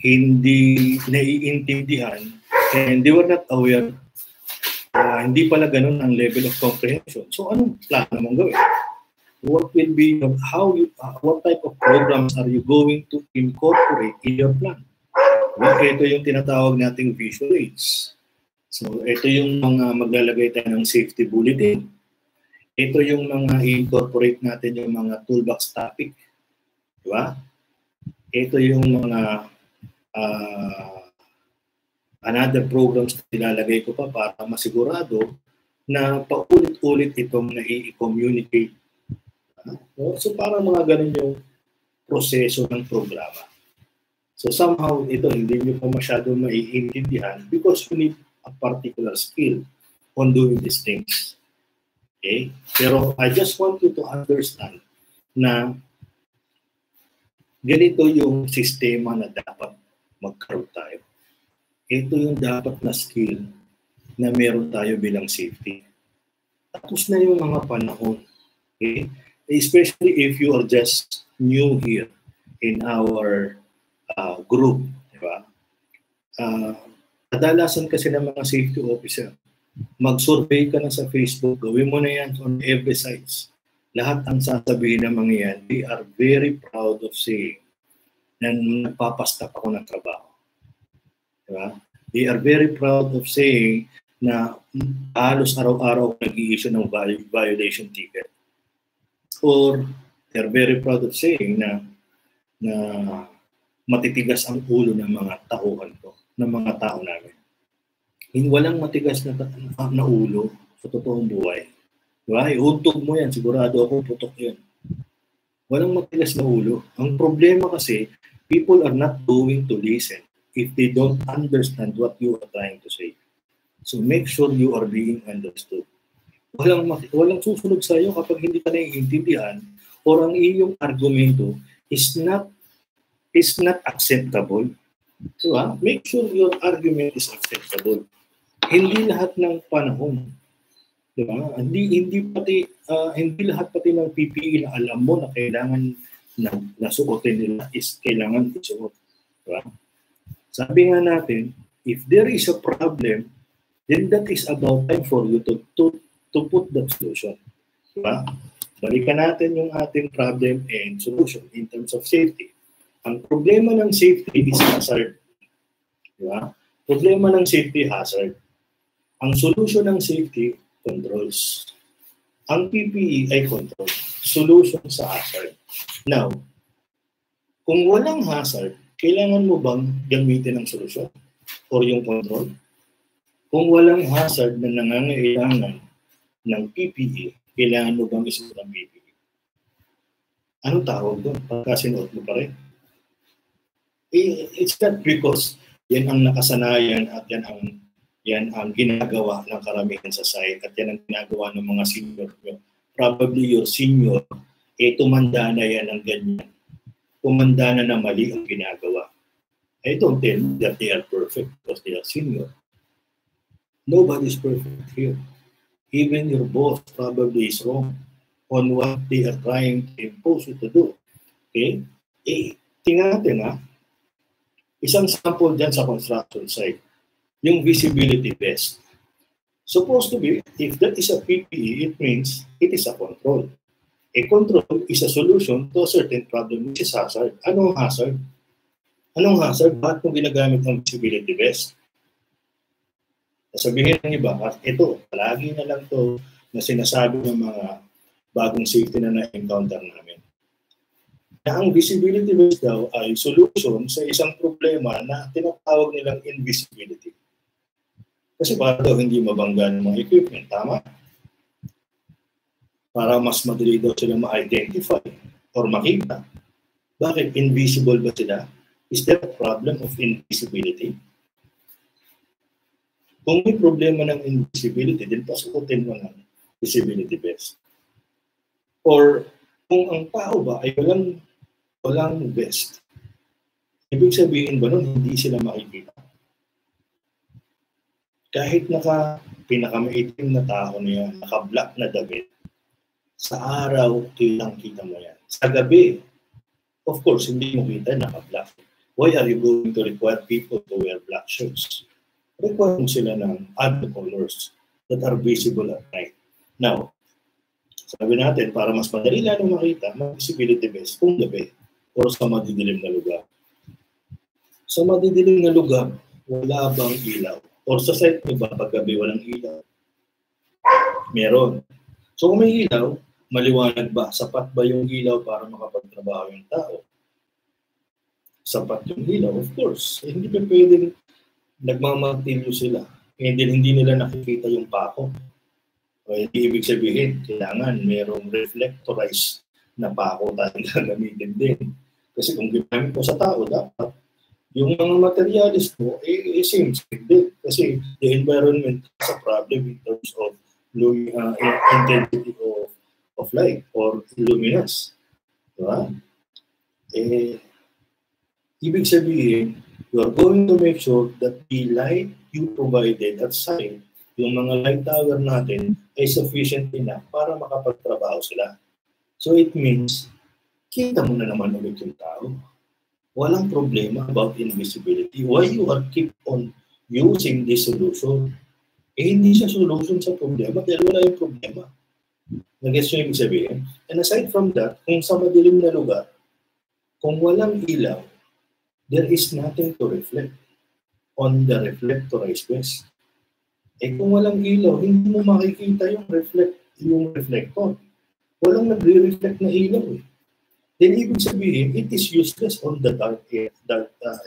hindi naiintindihan and they were not aware uh, hindi pala ganun ang level of comprehension. So anong plano mong gawin? what will be how you uh, what type of programs are you going to incorporate in your plan well, ito yung tinatawag nating visual aids so ito yung mga maglalagay tayo ng safety bulletin ito yung mga incorporate natin yung mga toolbox topic di ba ito yung mga uh, another programs na nilalagay ko pa para masigurado na paulit-ulit itong nai-communicate No? So parang mga ganun yung proseso ng programa. So somehow ito hindi nyo pa masyado maiintindihan because you need a particular skill on doing these things. Okay? Pero I just want you to understand na ganito yung sistema na dapat magkaroon tayo. Ito yung dapat na skill na meron tayo bilang safety. Tapos na yung mga panahon. Okay? especially if you are just new here in our uh, group, di ba? Uh, kadalasan kasi ng mga safety officer, mag-survey ka na sa Facebook, gawin mo na yan on every sites. Lahat ang sasabihin ng mga yan, they are very proud of saying na nagpapastap ako ng trabaho. Di ba? They are very proud of saying na halos araw-araw nag-i-issue ng violation ticket or they're very proud of saying na na matitigas ang ulo ng mga tauhan ko, ng mga tao namin. Hindi walang matigas na, na ulo sa totoong buhay. Diba? Iuntog mo yan, sigurado ako putok yan. Walang matigas na ulo. Ang problema kasi, people are not going to listen if they don't understand what you are trying to say. So make sure you are being understood. Walang, walang susunod sa iyo kapag hindi ka naiintindihan or ang iyong argumento is not is not acceptable, diba? make sure your argument is acceptable. Hindi lahat ng panahon, diba? Hindi hindi pati uh, hindi lahat pati ng PPE na alam mo na kailangan na nasuotin nila is kailangan isuot. Diba? Sabi nga natin, if there is a problem, then that is about time for you to to to put the solution. Diba? Balikan natin yung ating problem and solution in terms of safety. Ang problema ng safety is hazard. Di ba? Problema ng safety, hazard. Ang solution ng safety, controls. Ang PPE ay control. Solution sa hazard. Now, kung walang hazard, kailangan mo bang gamitin ang solusyon or yung control? Kung walang hazard na nangangailangan ng PPE, kailangan mo bang isuot ang PPE? Anong tawag doon? Pagka sinuot mo pa rin? it's not because yan ang nakasanayan at yan ang yan ang ginagawa ng karamihan sa site at yan ang ginagawa ng mga senior nyo. Probably your senior, eh tumanda na yan ng ganyan. Tumanda na na mali ang ginagawa. I don't tell that they are perfect because they are senior. Nobody's perfect here. Even your boss probably is wrong on what they are trying to impose you to do. Okay? Eh, tingnan natin ha, Isang sample dyan sa construction site, yung visibility vest. Supposed to be, if that is a PPE, it means it is a control. A control is a solution to a certain problem which is hazard. Anong hazard? Anong hazard? Bakit mo ginagamit ang visibility vest? Sabihin ng iba, ito, palagi na lang to na sinasabi ng mga bagong safety na na-encounter namin na ang visibility based daw ay solution sa isang problema na tinatawag nilang invisibility. Kasi para daw hindi mabangga ng mga equipment, tama? Para mas madali daw sila ma-identify or makita. Bakit invisible ba sila? Is there a problem of invisibility? Kung may problema ng invisibility, din pasukutin mo ng visibility best. Or kung ang tao ba ay walang walang vest. Ibig sabihin ba nun, hindi sila makikita? Kahit naka pinakamaitim na tao niya, naka-black na damit, sa araw, kitang-kita mo yan. Sa gabi, of course, hindi mo kita naka-black. Why are you going to require people to wear black shirts? Require mo sila ng other colors that are visible at night. Now, sabi natin, para mas madali lang makita, mag-visibility base kung gabi o sa madidilim na lugar. Sa madidilim na lugar, wala bang ilaw? O sa site mo ba paggabi walang ilaw? Meron. So kung may ilaw, maliwanag ba? Sapat ba yung ilaw para makapagtrabaho yung tao? Sapat yung ilaw, of course. Eh, hindi pa pwedeng nagmamartilyo sila. Eh, hindi, hindi nila nakikita yung pako. O hindi ibig sabihin, kailangan merong reflectorized na pako tayong gagamitin din. Kasi kung ginamit mo sa tao, dapat yung mga materialis mo, eh, eh seems din. Kasi the environment has a problem in terms of uh, intensity of, of light or luminous. Diba? Eh, ibig sabihin, you are going to make sure that the light you provided at site, yung mga light tower natin, ay sufficient enough para makapagtrabaho sila. So it means kita mo na naman ulit yung tao. Walang problema about invisibility. Why you are keep on using this solution? Eh, hindi siya solution sa problema dahil wala yung problema. Nag-guess nyo ibig sabihin? And aside from that, kung sa madilim na lugar, kung walang ilaw, there is nothing to reflect on the reflectorized west. Eh kung walang ilaw, hindi mo makikita yung reflect yung reflector. Walang nagre-reflect na ilaw eh. Then ibig sabihin, it is useless on the dark, dark uh,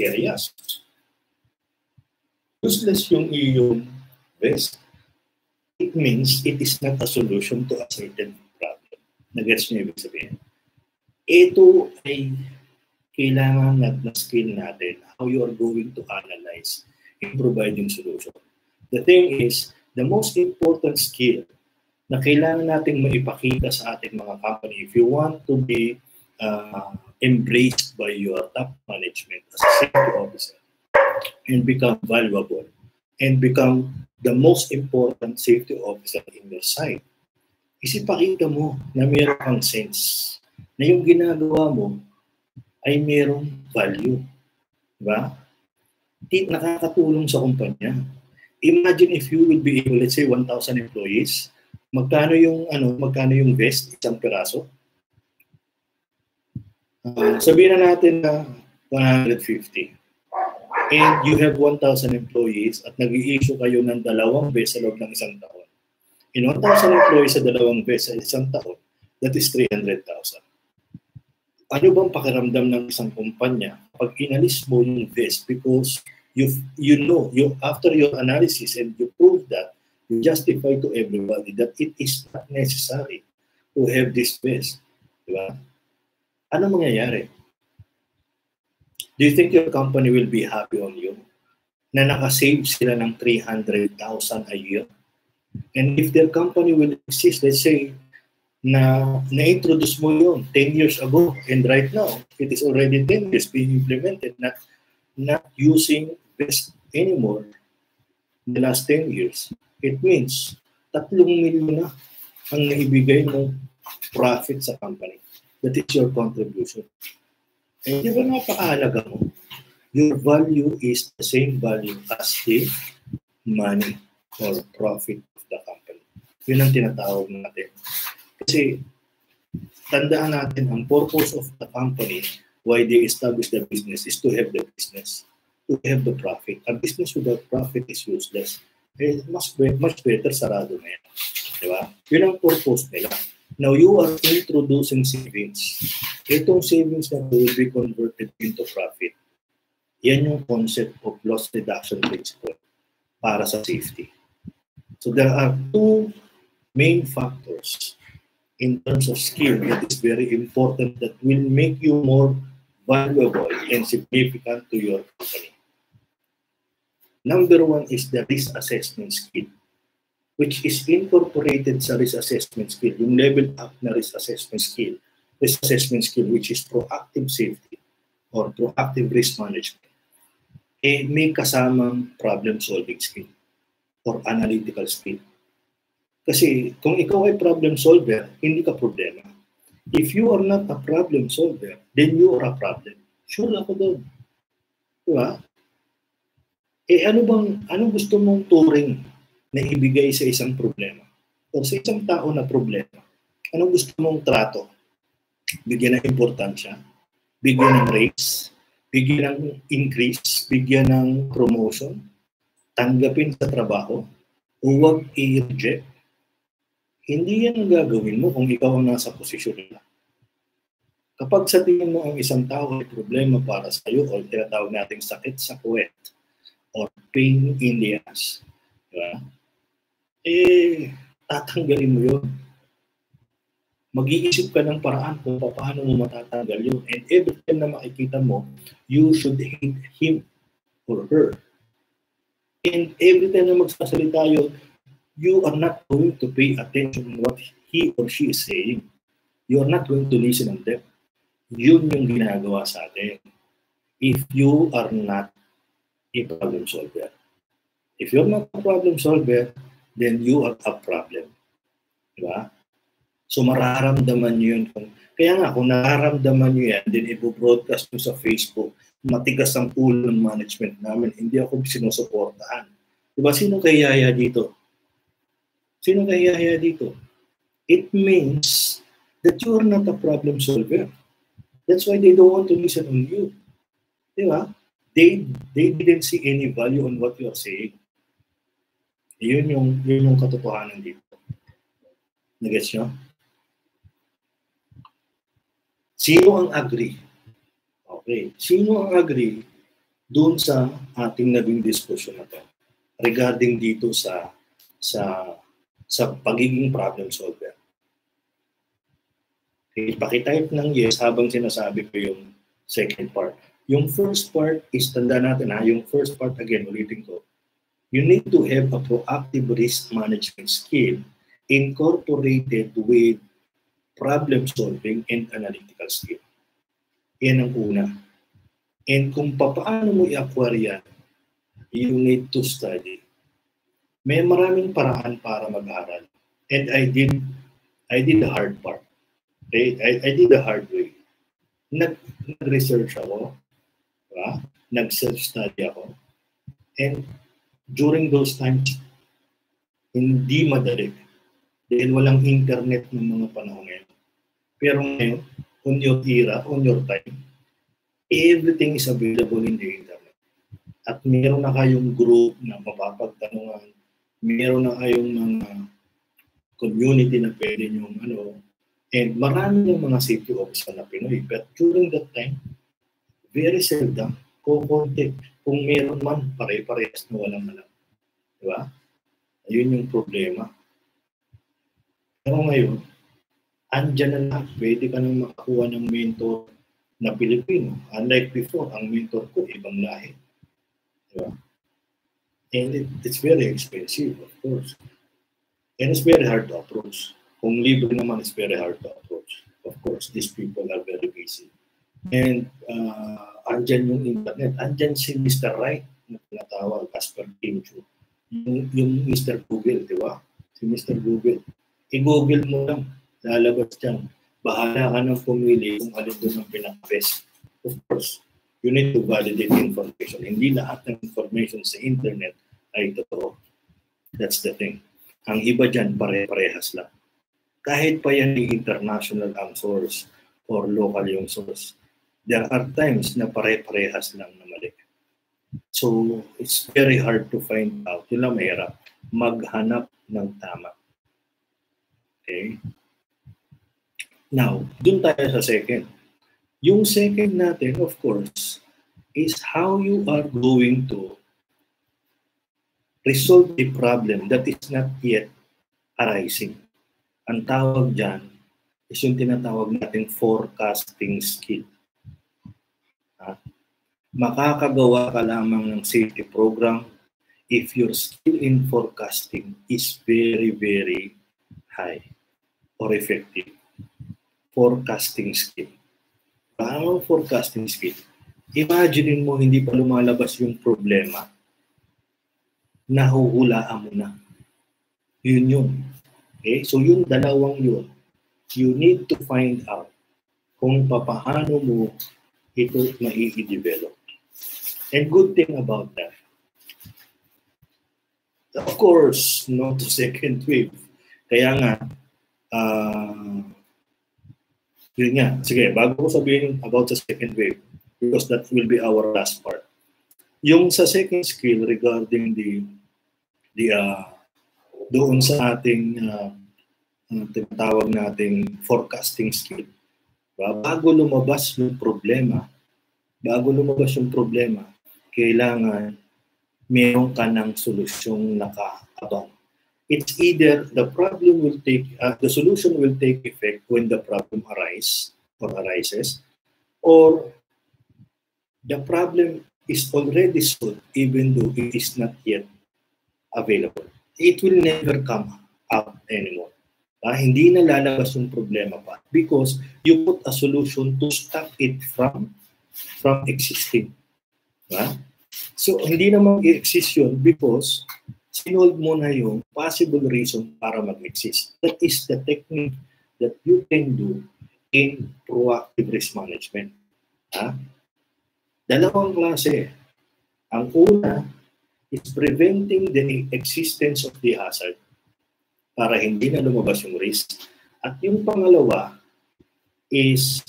areas. Useless yung iyong vest. It means it is not a solution to a certain problem. Nag-gets niyo ibig sabihin? Ito ay kailangan na, na skill natin how you are going to analyze and provide yung solution. The thing is, the most important skill na kailangan nating maipakita sa ating mga company if you want to be uh, embraced by your top management as a safety officer and become valuable and become the most important safety officer in your site is ipakita mo na mayroon kang sense na yung ginagawa mo ay mayroong value. Diba? Nakakatulong sa kumpanya. Imagine if you will be able, let's say, 1,000 employees, Magkano yung ano, magkano yung vest isang piraso? Uh, sabihin na natin na 150. And you have 1,000 employees at nag-i-issue kayo ng dalawang vest sa loob ng isang taon. In 1,000 employees sa dalawang vest sa isang taon, that is 300,000. Ano bang pakiramdam ng isang kumpanya pag inalis mo yung vest because you you know you after your analysis and you prove that you justify to everybody that it is not necessary to have this vest. Di ba? Ano mangyayari? Do you think your company will be happy on you? Na nakasave sila ng 300,000 a year? And if their company will exist, let's say, na na-introduce mo yun 10 years ago and right now, it is already 10 years being implemented, not, not using best anymore the last 10 years. It means, tatlong milyon na ang naibigay mong profit sa company. That is your contribution. And di ba napakahalaga mo? Your value is the same value as the money or profit of the company. Yun ang tinatawag natin. Kasi tandaan natin ang purpose of the company why they establish the business is to have the business, to have the profit. A business without profit is useless eh, mas, much better sarado na yan. Di? Yun ang purpose nila. Now, you are introducing savings. Itong savings na will be converted into profit. Yan yung concept of loss reduction principle para sa safety. So there are two main factors in terms of skill that is very important that will make you more valuable and significant to your company. Number one is the risk assessment skill, which is incorporated sa risk assessment skill, yung level up na risk assessment skill, risk assessment skill, which is proactive safety or proactive risk management, eh may kasamang problem solving skill or analytical skill. Kasi kung ikaw ay problem solver, hindi ka problema. If you are not a problem solver, then you are a problem. Sure ako doon. Diba? Eh ano bang, anong gusto mong turing na ibigay sa isang problema? O sa isang tao na problema, anong gusto mong trato? Bigyan ng importansya? Bigyan ng raise? Bigyan ng increase? Bigyan ng promotion? Tanggapin sa trabaho? O huwag i-reject? Hindi yan ang gagawin mo kung ikaw ang nasa posisyon nila. Kapag sa tingin mo ang isang tao ay problema para sa iyo o tinatawag nating sakit sa kuwet, or pain in the ass. Diba? Eh, tatanggalin mo yun. Mag-iisip ka ng paraan kung paano mo matatanggal yun. And every time na makikita mo, you should hate him or her. And every time na magsasalita yun, you are not going to pay attention what he or she is saying. You are not going to listen on them. Yun yung ginagawa sa atin. If you are not problem solver. If you're not a problem solver, then you are a problem. Diba? So mararamdaman nyo yun. Kaya nga, kung nararamdaman nyo yan, then ipo-broadcast nyo sa Facebook, matigas ang ulo ng management namin, hindi ako sinusuportahan. Diba? Sino kayaya dito? Sino kayaya dito? It means that you are not a problem solver. That's why they don't want to listen on you. Di ba? They they didn't see any value on what you are saying. Yun yung, yun yung katotohanan dito. Nagets nyo? Sino ang agree? Okay. Sino ang agree doon sa ating naging diskusyon na to regarding dito sa sa sa pagiging problem solver? Okay, pakitype ng yes habang sinasabi ko yung second part. Yung first part is, tanda natin ha, yung first part again, ulitin ko, you need to have a proactive risk management skill incorporated with problem solving and analytical skill. Yan ang una. And kung paano mo i-acquire yan, you need to study. May maraming paraan para mag-aral. And I did I did the hard part. Okay? I, I did the hard way. Nag, nag-research ako. Diba? Nag-self-study ako. And during those times, hindi madali. Dahil walang internet ng mga panahon ngayon. Pero ngayon, on your era, on your time, everything is available in the internet. At meron na kayong group na mapapagtanungan, meron na kayong mga community na pwede nyo, ano, and marami ng mga city officer na Pinoy. But during that time, very seldom, kukunti. Kung meron man, pare-parehas na walang alam. Di ba? Ayun yung problema. Pero ngayon, andyan na lahat. Pwede ka nang makakuha ng mentor na Pilipino. Unlike before, ang mentor ko, ibang lahi. Diba? And it, it's very expensive, of course. And it's very hard to approach. Kung libre naman, it's very hard to approach. Of course, these people are very busy. And uh, andyan yung internet. Andyan si Mr. Right na tinatawag as per Kim Chu. Yung, yung Mr. Google, di ba? Si Mr. Google. I-google mo lang. Lalabas dyan bahala ka nang pumili kung alin doon ang pinaka-best. Of course, you need to validate information. Hindi lahat ng information sa internet ay totoo. That's the thing. Ang iba dyan, pare-parehas lang. Kahit pa yan international ang source or local yung source, there are times na pare-parehas lang na mali. So, it's very hard to find out. Yun lang mahirap. Maghanap ng tama. Okay? Now, dun tayo sa second. Yung second natin, of course, is how you are going to resolve a problem that is not yet arising. Ang tawag dyan is yung tinatawag natin forecasting skill. Makakagawa ka lamang ng safety program if your skill in forecasting is very, very high or effective forecasting skill. Paano forecasting skill? Imagine mo hindi pa lumalabas yung problema. Nahuhulaan mo na. Yun yun. Okay? So yung dalawang yun, you need to find out kung paano mo ito na i-develop. And good thing about that, of course, not the second wave. Kaya nga, uh, yun nga. Sige, bago ko sabihin about the second wave, because that will be our last part. Yung sa second skill regarding the the uh, doon sa ating uh, tinatawag nating forecasting skill. Bago lumabas yung problema, bago lumabas yung problema, kailangan meron ka ng solusyong nakaabang it's either the problem will take, uh, the solution will take effect when the problem arise or arises, or the problem is already solved even though it is not yet available. It will never come up anymore. Uh, hindi na lalabas yung problema pa because you put a solution to stop it from from existing. Uh, so, hindi naman i-exist yun because sinolve mo na yung possible reason para mag-exist. That is the technique that you can do in proactive risk management. Ha? Dalawang klase. Ang una is preventing the existence of the hazard para hindi na lumabas yung risk. At yung pangalawa is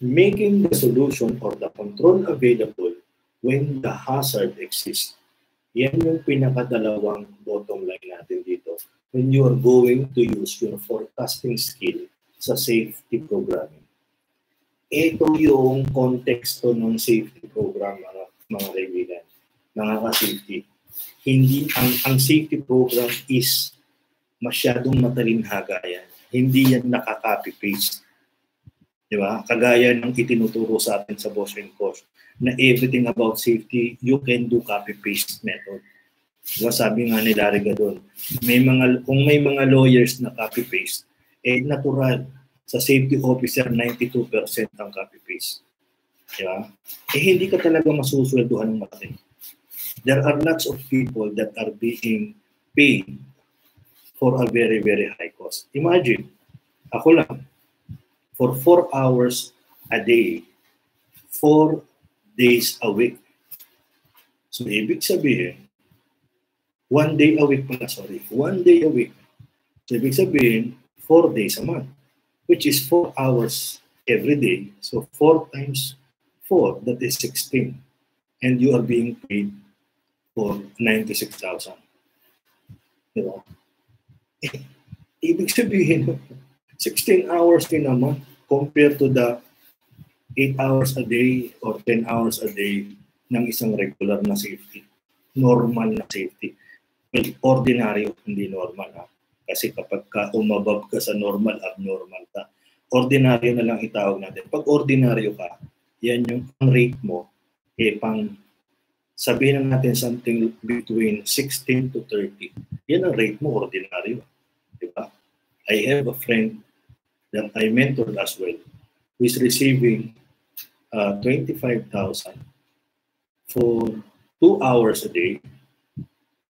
making the solution or the control available when the hazard exists. Yan yung pinakadalawang bottom line natin dito. When you are going to use your forecasting skill sa safety programming. ito yung konteksto ng safety program, mga, mga kaibigan, mga ka-safety. Hindi, ang, ang safety program is masyadong matalinhaga yan. Hindi yan nakaka-copy-paste. Di ba? Kagaya ng itinuturo sa atin sa Boss and Coach na everything about safety, you can do copy-paste method. Diba, sabi nga ni Larry Gadon, may mga, kung may mga lawyers na copy-paste, eh natural, sa safety officer, 92% ang copy-paste. Diba? Eh hindi ka talaga masusweldohan ng malaki. There are lots of people that are being paid for a very, very high cost. Imagine, ako lang, for 4 hours a day, 4 days a week. So, ibig sabihin, one day a week pala, sorry, one day a week. So, ibig sabihin, four days a month, which is four hours every day. So, four times four, that is 16. And you are being paid for 96,000. Diba? Eh, ibig sabihin, 16 hours din naman compared to the 8 hours a day or 10 hours a day ng isang regular na safety. Normal na safety. Well, ordinaryo, hindi normal ha. Kasi kapag ka umabab ka sa normal, abnormal ka. Ordinaryo na lang itawag natin. Pag ordinaryo ka, yan yung rate mo, eh pang sabihin na natin something between 16 to 30. Yan ang rate mo, ordinaryo. Di ba? I have a friend that I mentored as well who is receiving uh, 25,000 for two hours a day,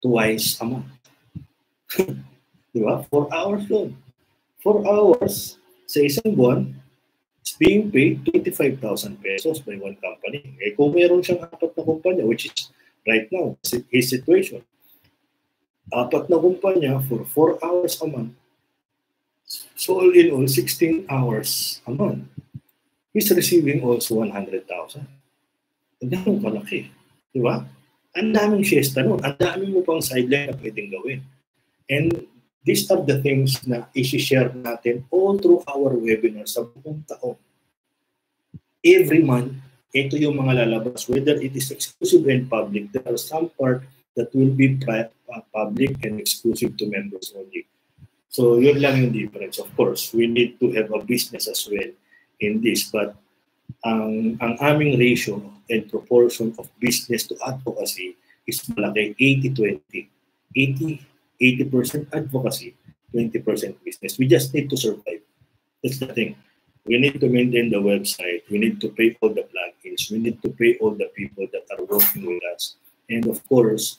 twice a month. [laughs] Di ba? Four hours yun. Four hours sa isang buwan, is being paid 25,000 pesos by one company. Eh kung meron siyang apat na kumpanya, which is right now, his situation, apat na kumpanya for four hours a month, so all in all, 16 hours a month he's receiving also 100,000. Ang daming kalaki. Di ba? Ang daming siesta nun. Ang daming mo pang sideline na pwedeng gawin. And these are the things na isi-share natin all through our webinar sa buong taon. Every month, ito yung mga lalabas. Whether it is exclusive and public, there are some part that will be uh, public and exclusive to members only. So yun lang yung difference. Of course, we need to have a business as well in this, but ang, ang aming ratio and proportion of business to advocacy is malaki, 80-20. 80, 80% advocacy, 20% business. We just need to survive. That's the thing. We need to maintain the website. We need to pay all the plugins. We need to pay all the people that are working with us. And of course,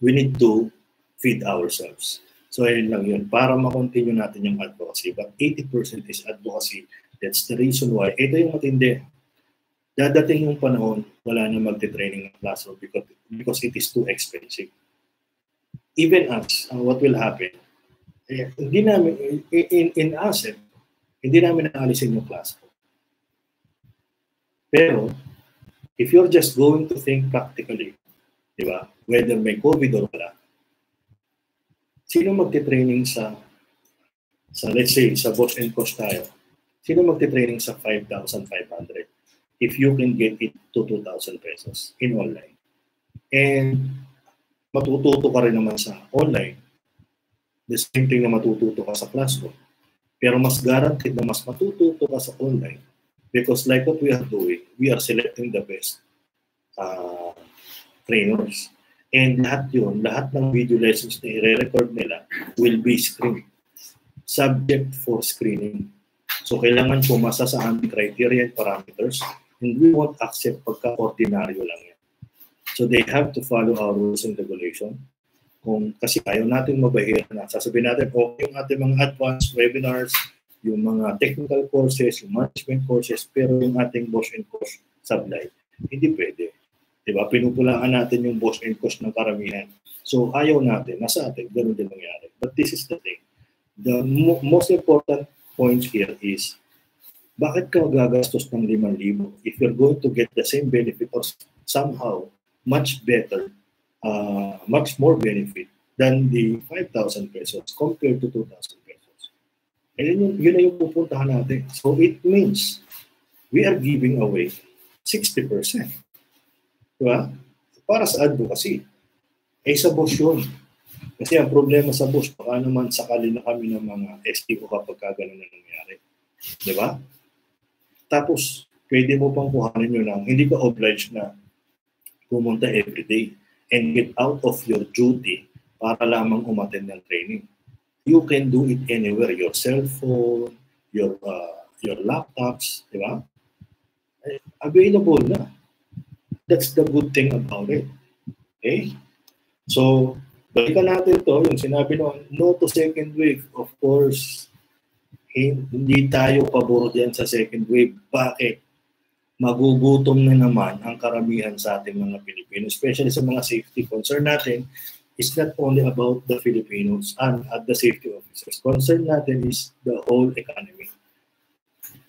we need to feed ourselves. So ayun lang yun. Para ma-continue natin yung advocacy. But 80% is advocacy That's the reason why. Ito yung matindi. Dadating yung panahon, wala na magte-training ng classroom because, because it is too expensive. Even us, uh, what will happen, eh, hindi namin, in, in asset, hindi namin naalisin yung classroom. Pero, if you're just going to think practically, di ba, whether may COVID or wala, sino magte-training sa, sa let's say, sa boss and cost tayo, Sino magte-training sa 5,500 if you can get it to 2,000 pesos in online? And matututo ka rin naman sa online. The same thing na matututo ka sa classroom. Pero mas guaranteed na mas matututo ka sa online because like what we are doing, we are selecting the best uh, trainers. And lahat yun, lahat ng video lessons na i-record nila will be screened. Subject for screening So kailangan pumasa sa aming criteria and parameters and we won't accept pagka-ordinaryo lang yan. So they have to follow our rules and regulation. Kung kasi ayaw natin mabahira na, sasabihin natin, okay yung ating mga advanced webinars, yung mga technical courses, yung management courses, pero yung ating boss and course supply, hindi pwede. Diba? Pinupulaan natin yung boss and course ng karamihan. So ayaw natin, nasa atin, ganun din nangyari. But this is the thing. The mo- most important point here is, bakit ka gagastos ng 5,000 if you're going to get the same benefit or somehow much better, uh, much more benefit than the 5,000 pesos compared to 2,000 pesos. And yun, yun na yung pupuntahan natin. So it means we are giving away 60%. Di ba? Para sa advocacy. Eh sa boss yun. Kasi ang problema sa boss, baka naman sakali na kami ng mga STO kapag kagano'n na nangyari. Di ba? Tapos, pwede mo pang kuhanin yun ng hindi ka obliged na pumunta everyday and get out of your duty para lamang umattend ng training. You can do it anywhere. Your cell phone, your uh, your laptops, di ba? Available na. That's the good thing about it. Okay? So, balikan natin to, yung sinabi noon, no to second wave. Of course, hindi tayo pabor diyan sa second wave. Bakit? Magugutom na naman ang karamihan sa ating mga Pilipino, especially sa mga safety concern natin is not only about the Filipinos and at the safety officers. Concern natin is the whole economy.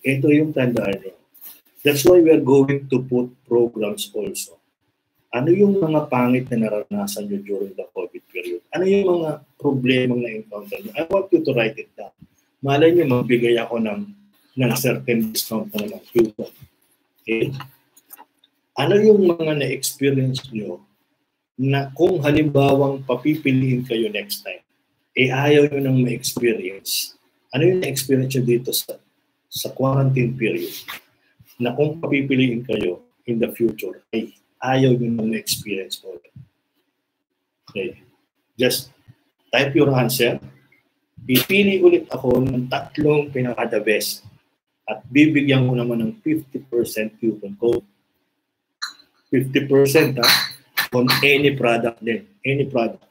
Ito yung tandaan nyo. That's why we're going to put programs also. Ano yung mga pangit na naranasan nyo during the COVID period? Ano yung mga problemang na-encounter nyo? I want you to write it down. Malay nyo, magbigay ako ng, ng certain discount na naman. Coupon. Okay? Ano yung mga na-experience nyo na kung halimbawang papipiliin kayo next time, eh ayaw nyo nang ma-experience. Ano yung na-experience nyo dito sa, sa quarantine period? Na kung papipiliin kayo in the future, ay ayaw nyo ng experience mo. Okay. Just type your answer. Pipili ulit ako ng tatlong pinaka-the best. At bibigyan ko naman ng 50% coupon code. 50% ha, on any product din. Any product.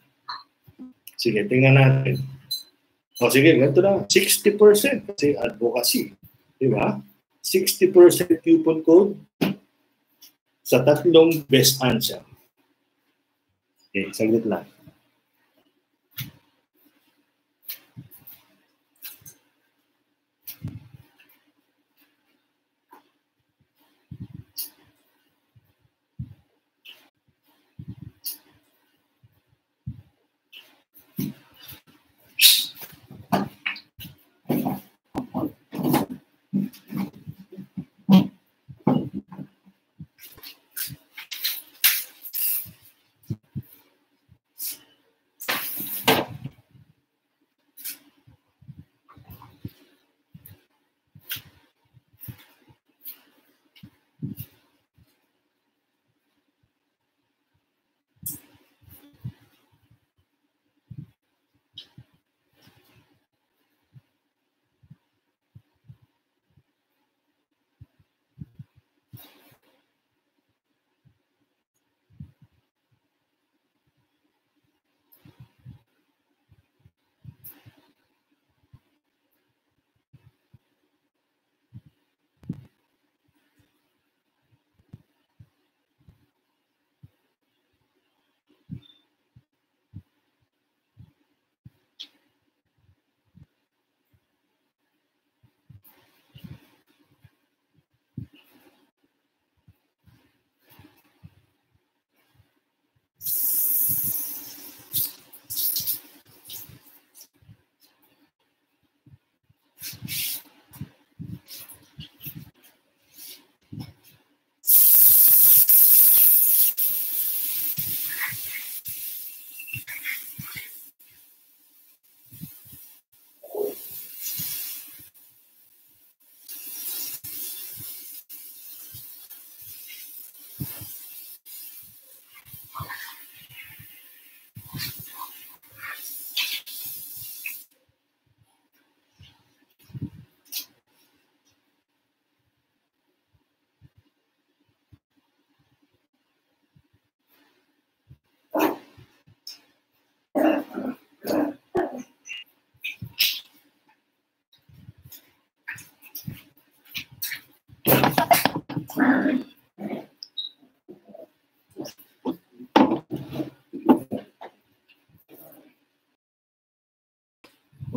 Sige, tingnan natin. O sige, ganito na. 60% kasi advocacy. Di ba? 60% coupon code sa tatlong best answer. Okay, saglit lang.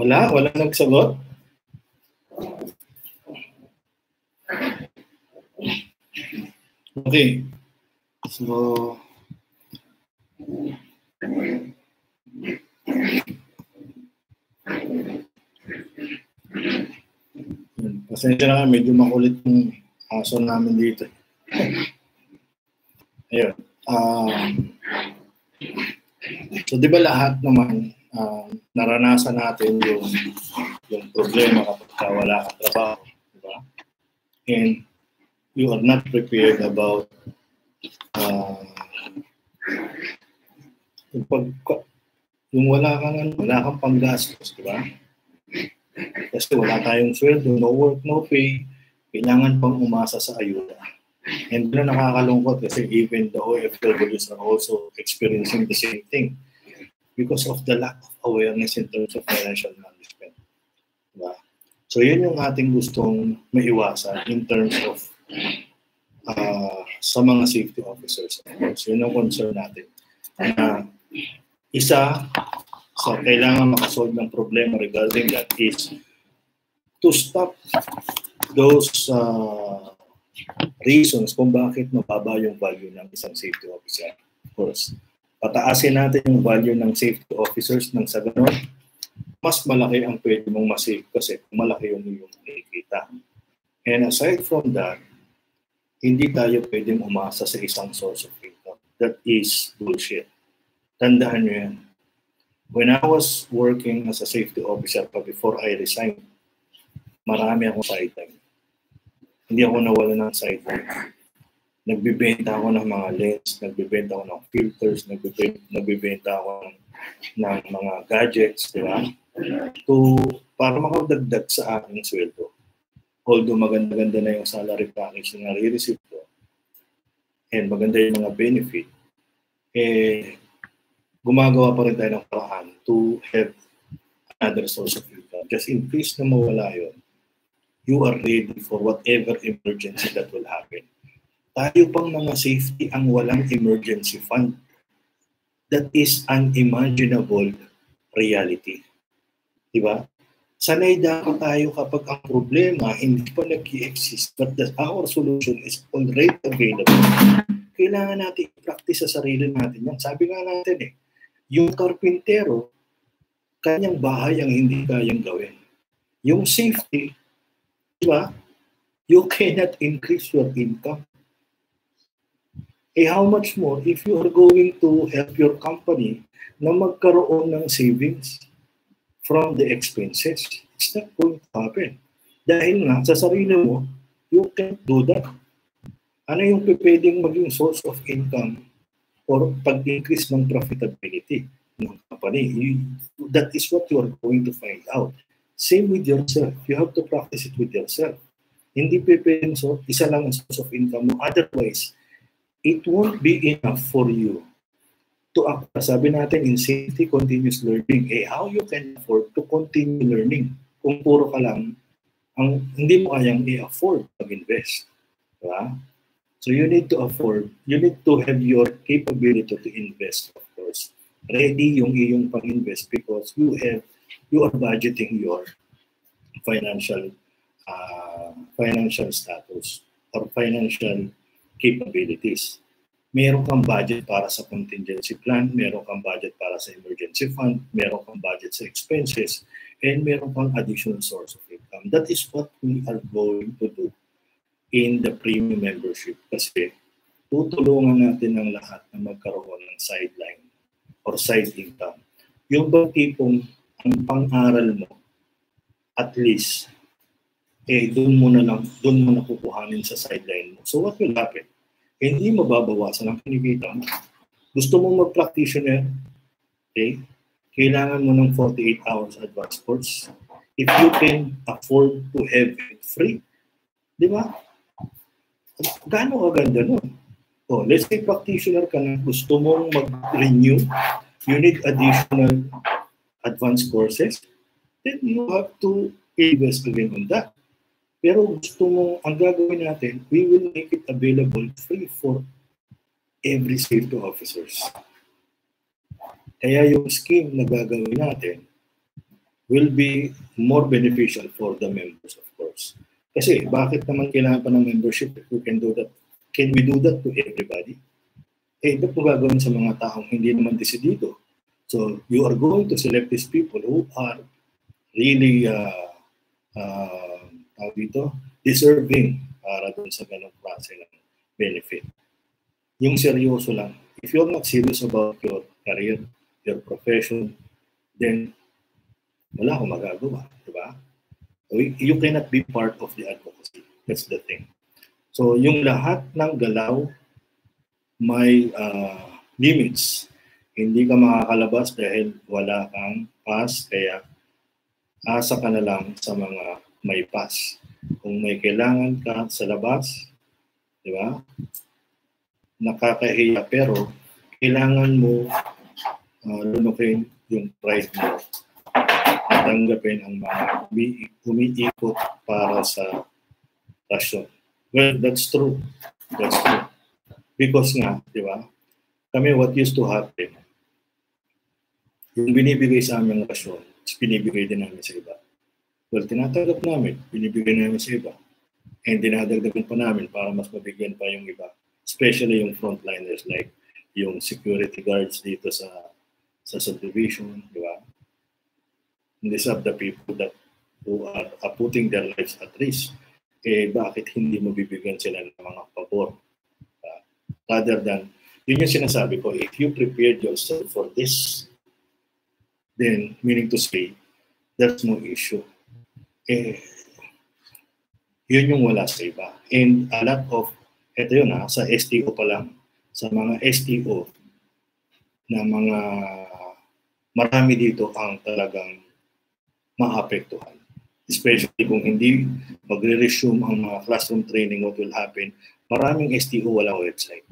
Wala? Wala nagsagot? Okay. So, Pasensya na medyo makulit yung aso namin dito. Ayun. Um, so di ba lahat naman um, naranasan natin yung yung problema kapag wala kang trabaho, di ba? And you are not prepared about uh, yung, pag, yung wala kang ano, wala kang panggastos, di ba? Kasi wala tayong sweldo, no work, no pay, kailangan pang umasa sa ayuda. And na nakakalungkot kasi even the OFWs are also experiencing the same thing because of the lack of awareness in terms of financial management. Diba? So yun yung ating gustong maiwasan in terms of uh, sa mga safety officers. So yun ang concern natin. Na isa sa kailangan makasolve ng problema regarding that is to stop those uh, reasons kung bakit mababa yung value ng isang safety officer. Of course, pataasin natin yung value ng safety officers nang sa ganun, mas malaki ang pwede mong masave kasi malaki yung iyong nakikita. And aside from that, hindi tayo pwedeng umasa sa isang source of income. That is bullshit. Tandaan nyo yan. When I was working as a safety officer pa before I resigned, marami akong sideline hindi ako nawala ng sideline. Nagbibenta ako ng mga lens, nagbibenta ako ng filters, nagbibenta, nagbibenta ako ng, ng mga gadgets, di ba? To, para makadagdag sa aking sweldo. Although maganda-ganda na yung salary package na nare-receive ko, and maganda yung mga benefit, eh, gumagawa pa rin tayo ng paraan to have another source of income. Just in case na mawala yun, you are ready for whatever emergency that will happen. Tayo pang mga safety ang walang emergency fund. That is unimaginable reality. Diba? Sanay dapat tayo kapag ang problema hindi pa nag-exist but the, our solution is already available. Kailangan natin i-practice sa sarili natin yan. Sabi nga natin eh, yung karpintero, kanyang bahay ang hindi kayang gawin. Yung safety, Diba? You cannot increase your income. Eh how much more if you are going to help your company na magkaroon ng savings from the expenses? It's not going to happen. Dahil nga, sa sarili mo, you can't do that. Ano yung pwedeng maging source of income or pag-increase ng profitability ng company? You, that is what you are going to find out. Same with yourself. You have to practice it with yourself. Hindi pwedeng so, isa lang ang source of income mo. Otherwise, it won't be enough for you to acquire. Sabi natin in safety, continuous learning. Eh, how you can afford to continue learning kung puro ka lang ang hindi mo kayang i-afford mag-invest. Diba? So you need to afford, you need to have your capability to invest, of course. Ready yung iyong pang-invest because you have you are budgeting your financial uh, financial status or financial capabilities. Meron kang budget para sa contingency plan, meron kang budget para sa emergency fund, meron kang budget sa expenses, and meron kang additional source of income. That is what we are going to do in the premium membership kasi tutulungan natin ang lahat na magkaroon ng sideline or side income. Yung ba tipong ang pang-aral mo, at least, eh, doon mo na lang, doon mo na sa sideline mo. So what will happen? Eh, hindi mababawasan ang kinikita mo. Gusto mo mag-practitioner, okay? Kailangan mo ng 48 hours advance course. If you can afford to have it free, di ba? Gaano kaganda nun? Oh, let's say practitioner ka na, gusto mong mag-renew, you need additional advanced courses, then you have to invest again on that. Pero gusto mo, ang gagawin natin, we will make it available free for every safety officers. Kaya yung scheme na gagawin natin will be more beneficial for the members, of course. Kasi bakit naman kailangan pa ng membership if we can do that? Can we do that to everybody? Eh, ba't mo gagawin sa mga taong hindi naman desidido? So you are going to select these people who are really uh, uh, dito, deserving para dun sa ganong klase ng benefit. Yung seryoso lang. If you're not serious about your career, your profession, then wala akong magagawa. Di ba? You cannot be part of the advocacy. That's the thing. So yung lahat ng galaw may uh, limits. Hindi ka makakalabas dahil wala kang pass, kaya asa ka na lang sa mga may pass. Kung may kailangan ka sa labas, di ba? Nakakahiya pero kailangan mo uh, lunukin yung pride mo. Tanggapin ang mga umiikot para sa rasyon. Well, that's true. That's true. Because nga, di ba? Kami, what used to happen, yung binibigay sa aming rasyon, binibigay din namin sa iba. Well, tinatanggap namin, binibigay namin sa iba. And dinadagdagan pa namin para mas mabigyan pa yung iba. Especially yung frontliners like yung security guards dito sa sa subdivision, di ba? And these are the people that who are, are putting their lives at risk. Eh, bakit hindi mabibigyan sila ng mga pabor? Uh, rather than, yun yung sinasabi ko, if you prepared yourself for this, then meaning to say, there's no issue. Eh, yun yung wala sa iba. And a lot of, ito yun ha, sa STO pa lang, sa mga STO na mga marami dito ang talagang maapektuhan. Especially kung hindi magre-resume ang mga classroom training, what will happen? Maraming STO walang website.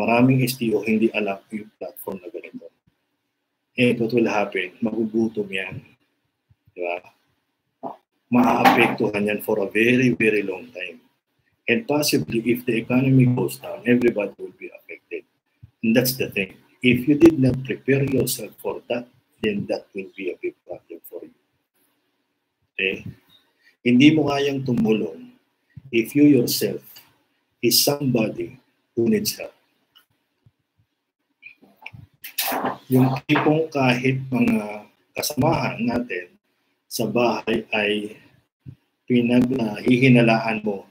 Maraming STO hindi alam yung platform na ganito. And what will happen? Magugutom yan. Di ba? Maaapektuhan yan for a very, very long time. And possibly, if the economy goes down, everybody will be affected. And that's the thing. If you did not prepare yourself for that, then that will be a big problem for you. Okay? Hindi mo kayang tumulong if you yourself is somebody who needs help. Yung tipong kahit mga kasamahan natin sa bahay ay pinaghihinalaan mo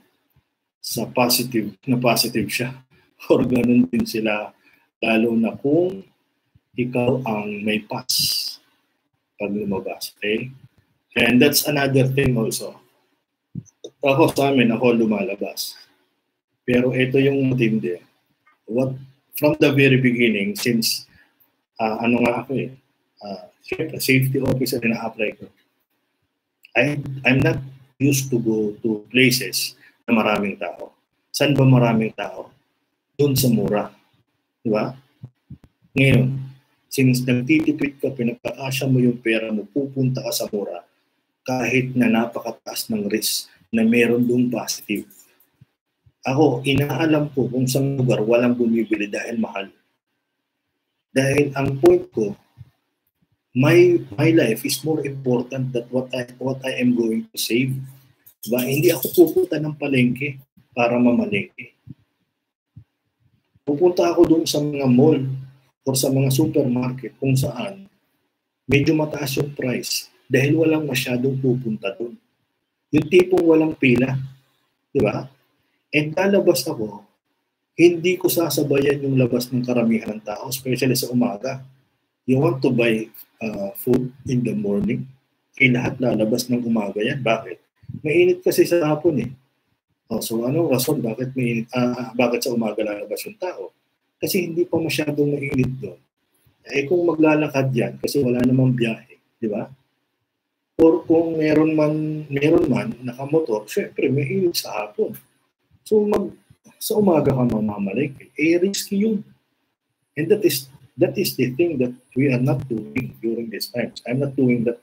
sa positive na positive siya [laughs] or ganun din sila lalo na kung ikaw ang may pass pag lumabas. Okay? And that's another thing also. Ako sa amin, ako lumalabas. Pero ito yung matindi. What, from the very beginning, since uh, ano nga ako eh, uh, safety officer na apply ko. I, I'm not used to go to places na maraming tao. Saan ba maraming tao? Doon sa mura. Di ba? Ngayon, since nagtitipid ka, pinagkakasya mo yung pera mo, pupunta ka sa mura, kahit na napakataas ng risk na meron doon positive. Ako, inaalam ko kung sa lugar walang bumibili dahil mahal. Dahil ang point ko, my my life is more important than what I what I am going to save. Diba? Hindi ako pupunta ng palengke para mamalengke. Pupunta ako doon sa mga mall or sa mga supermarket kung saan medyo mataas yung price dahil walang masyadong pupunta doon. Yung tipong walang pila. Di ba? And lalabas ako hindi ko sasabayan yung labas ng karamihan ng tao, especially sa umaga. You want to buy uh, food in the morning, eh lahat lalabas ng umaga yan. Bakit? Mainit kasi sa hapon eh. Oh, so ano rason bakit mainit, uh, bakit sa umaga lalabas yung tao? Kasi hindi pa masyadong mainit doon. Eh kung maglalakad yan, kasi wala namang biyahe, di ba? Or kung meron man, meron man nakamotor, syempre mainit sa hapon. So mag sa umaga ka mamamalike, eh risky yun. And that is that is the thing that we are not doing during this time. I'm not doing that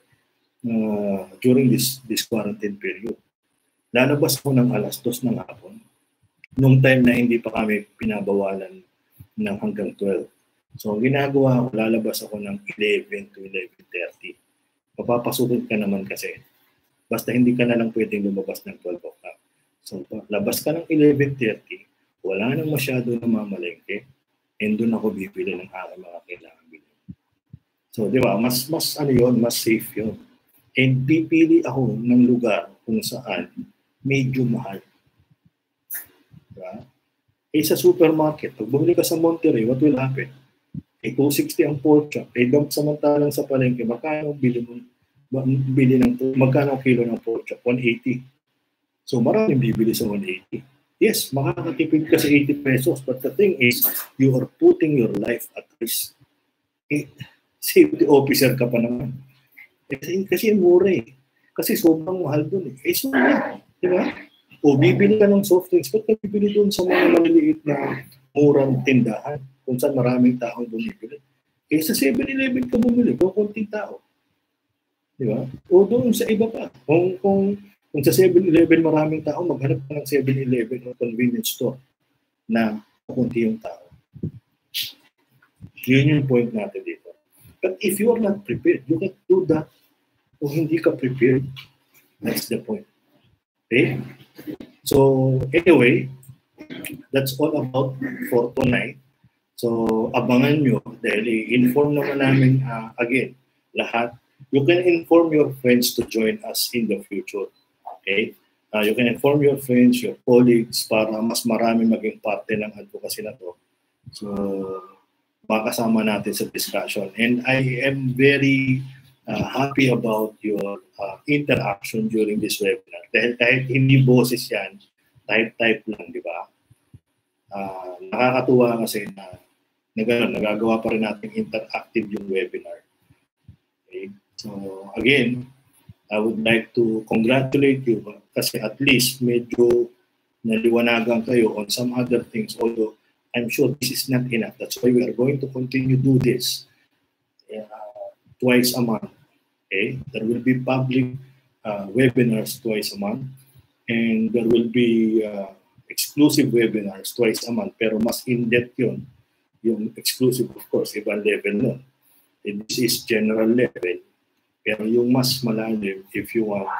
uh, during this this quarantine period. Lalabas ko ng alas dos ng hapon nung time na hindi pa kami pinabawalan ng hanggang 12. So, ginagawa ko, lalabas ako ng 11 to 11.30. Papapasukin ka naman kasi. Basta hindi ka na lang pwedeng lumabas ng 12 o'clock. So, labas ka ng 11.30, wala nang masyado na mamalengke, and doon ako bibili ng aking mga kailangan bilhin. So, di ba, mas, mas ano yun, mas safe yun. And pipili ako ng lugar kung saan medyo mahal. Diba? Eh sa supermarket, pag bumili ka sa Monterey, what will happen? Eh 260 ang pork chop. Eh samantalang sa palengke, magkano bili mo bili ng magkano kilo ng pork chop? 180. So maraming bibili sa 180. Yes, makakatipid ka sa 80 pesos. But the thing is, you are putting your life at risk. Eh, safety officer ka pa naman. Kasi, kasi mura eh. Kasi sobrang mahal dun eh. Eh, so, di ba? O bibili ka ng soft drinks, ba't ka bibili doon sa mga maliliit na murang tindahan kung saan maraming taong bumibili? Eh sa 7-Eleven ka bumili, kung konting tao. Di ba? O doon sa iba pa. Kung, kung, kung sa 7-Eleven maraming tao, maghanap ka ng 7-Eleven o convenience store na kunti yung tao. Yun yung point natin dito. But if you are not prepared, you can do that kung hindi ka prepared. That's the point. Okay? So, anyway, that's all about for tonight. So, abangan nyo dahil i-inform naman namin uh, again, lahat. You can inform your friends to join us in the future. Okay? Uh, you can inform your friends, your colleagues para mas marami maging parte ng advocacy na to. So, makasama natin sa discussion. And I am very uh, happy about your uh, interaction during this webinar. Dahil kahit hindi boses yan, type-type lang, di ba? Uh, nakakatuwa kasi na, na ganun, nagagawa pa rin natin interactive yung webinar. Okay? So again, I would like to congratulate you kasi at least medyo naliwanagan kayo on some other things although I'm sure this is not enough. That's why we are going to continue do this. Uh, twice a month. Okay, there will be public uh, webinars twice a month, and there will be uh, exclusive webinars twice a month. Pero mas in-depth yun. Yung exclusive, of course, ibang level nun. And this is general level. Pero yung mas malalim, if you want,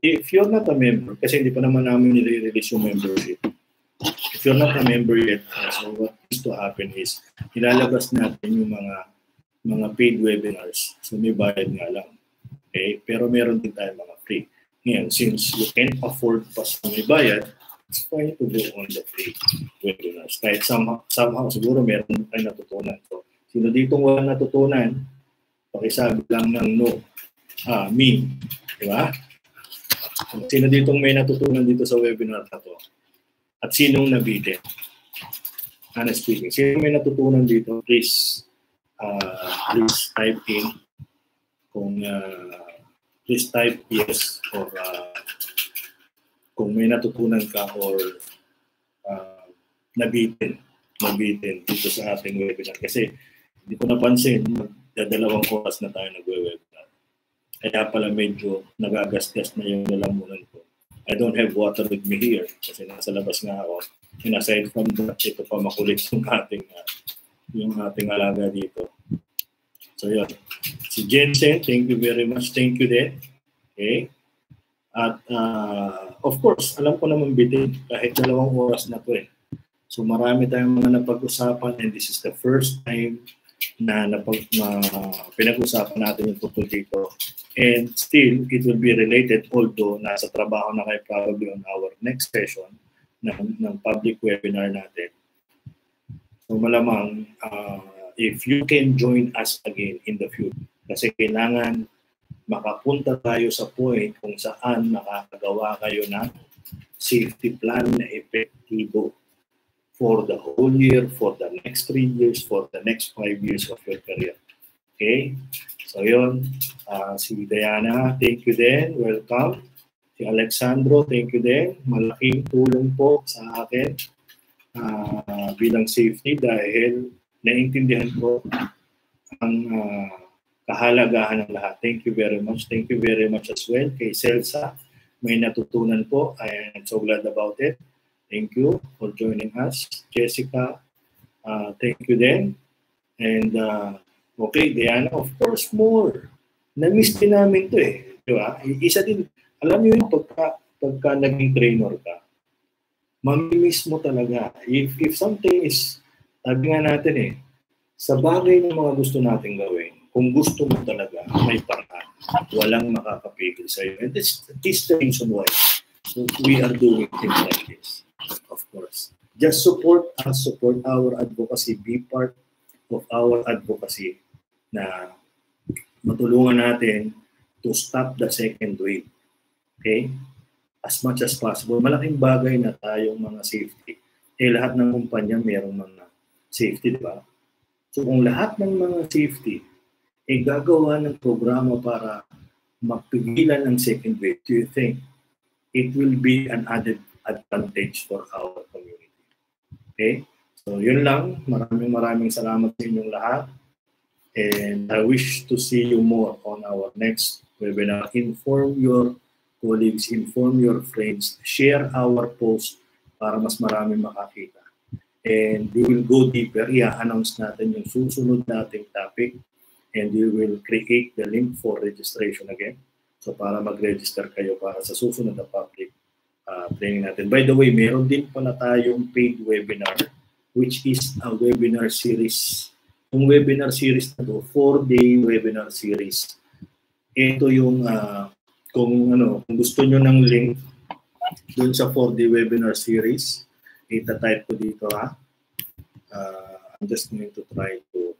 if you're not a member, kasi hindi pa naman namin nire-release yung membership, if you're not a member yet, so what needs to happen is, ilalabas natin yung mga mga paid webinars. So may bayad nga lang. Okay? Pero meron din tayo mga free. Ngayon, since you can't afford pa sa may bayad, it's fine to go on the free webinars. Kahit somehow, somehow siguro meron tayo natutunan. So, sino dito wala natutunan, pakisabi lang ng no. Ah, me. Di ba? Sino dito may natutunan dito sa webinar na to? At sinong nabitin? Honest speaking. Sino may natutunan dito? Please uh, please type in kung uh, please type yes or uh, kung may natutunan ka or uh, nabitin nabitin dito sa ating webinar kasi hindi ko napansin magdadalawang oras na tayo nagwe-webinar kaya pala medyo nagagasgas na yung lalamunan ko I don't have water with me here kasi nasa labas nga ako and aside from that ito pa makulit [laughs] yung ating uh, yung ating alaga dito. So yun. Si Jensen, thank you very much. Thank you din. Okay. At uh, of course, alam ko naman bitin kahit dalawang oras na to eh. So marami tayong mga napag-usapan and this is the first time na, napag, na pinag-usapan natin yung tungkol dito. And still, it will be related although nasa trabaho na kayo probably on our next session ng, ng public webinar natin So malamang uh, if you can join us again in the future, kasi kailangan makapunta tayo sa point kung saan makakagawa kayo ng safety plan na epektibo for the whole year, for the next three years, for the next five years of your career. Okay? So yun, uh, si Diana, thank you din. Welcome. Si Alexandro, thank you din. Malaking tulong po sa akin uh, bilang safety dahil naiintindihan ko ang uh, kahalagahan ng lahat. Thank you very much. Thank you very much as well kay Celsa. May natutunan po. I am so glad about it. Thank you for joining us. Jessica, uh, thank you then. And uh, okay, Diana, of course, more. Na-miss din namin to eh. Di ba? Isa din, alam niyo yung pagka, pagka naging trainer ka, mamimiss mo talaga. If, if something is, sabi nga natin eh, sa bagay ng mga gusto nating gawin, kung gusto mo talaga, may paraan. Walang makakapigil sa iyo. And this, this is the reason why we are doing things like this, of course. Just support us, support our advocacy, be part of our advocacy na matulungan natin to stop the second wave. Okay? As much as possible. Malaking bagay na tayong mga safety. Eh, lahat ng kumpanya mayroong mga safety, di ba? So kung lahat ng mga safety ay eh, gagawa ng programa para mapigilan ang second wave, do you think it will be an added advantage for our community? Okay? So yun lang. Maraming maraming salamat sa inyong lahat. And I wish to see you more on our next webinar. Inform your colleagues, inform your friends, share our post para mas marami makakita. And we will go deeper. I-announce natin yung susunod nating topic and we will create the link for registration again. So para mag-register kayo para sa susunod na public uh, training natin. By the way, meron din pala tayong paid webinar which is a webinar series. Yung webinar series na to, four-day webinar series. Ito yung uh, kung ano, kung gusto nyo ng link dun sa 4-day webinar series, ita-type ko dito ha. Uh, I'm just going to try to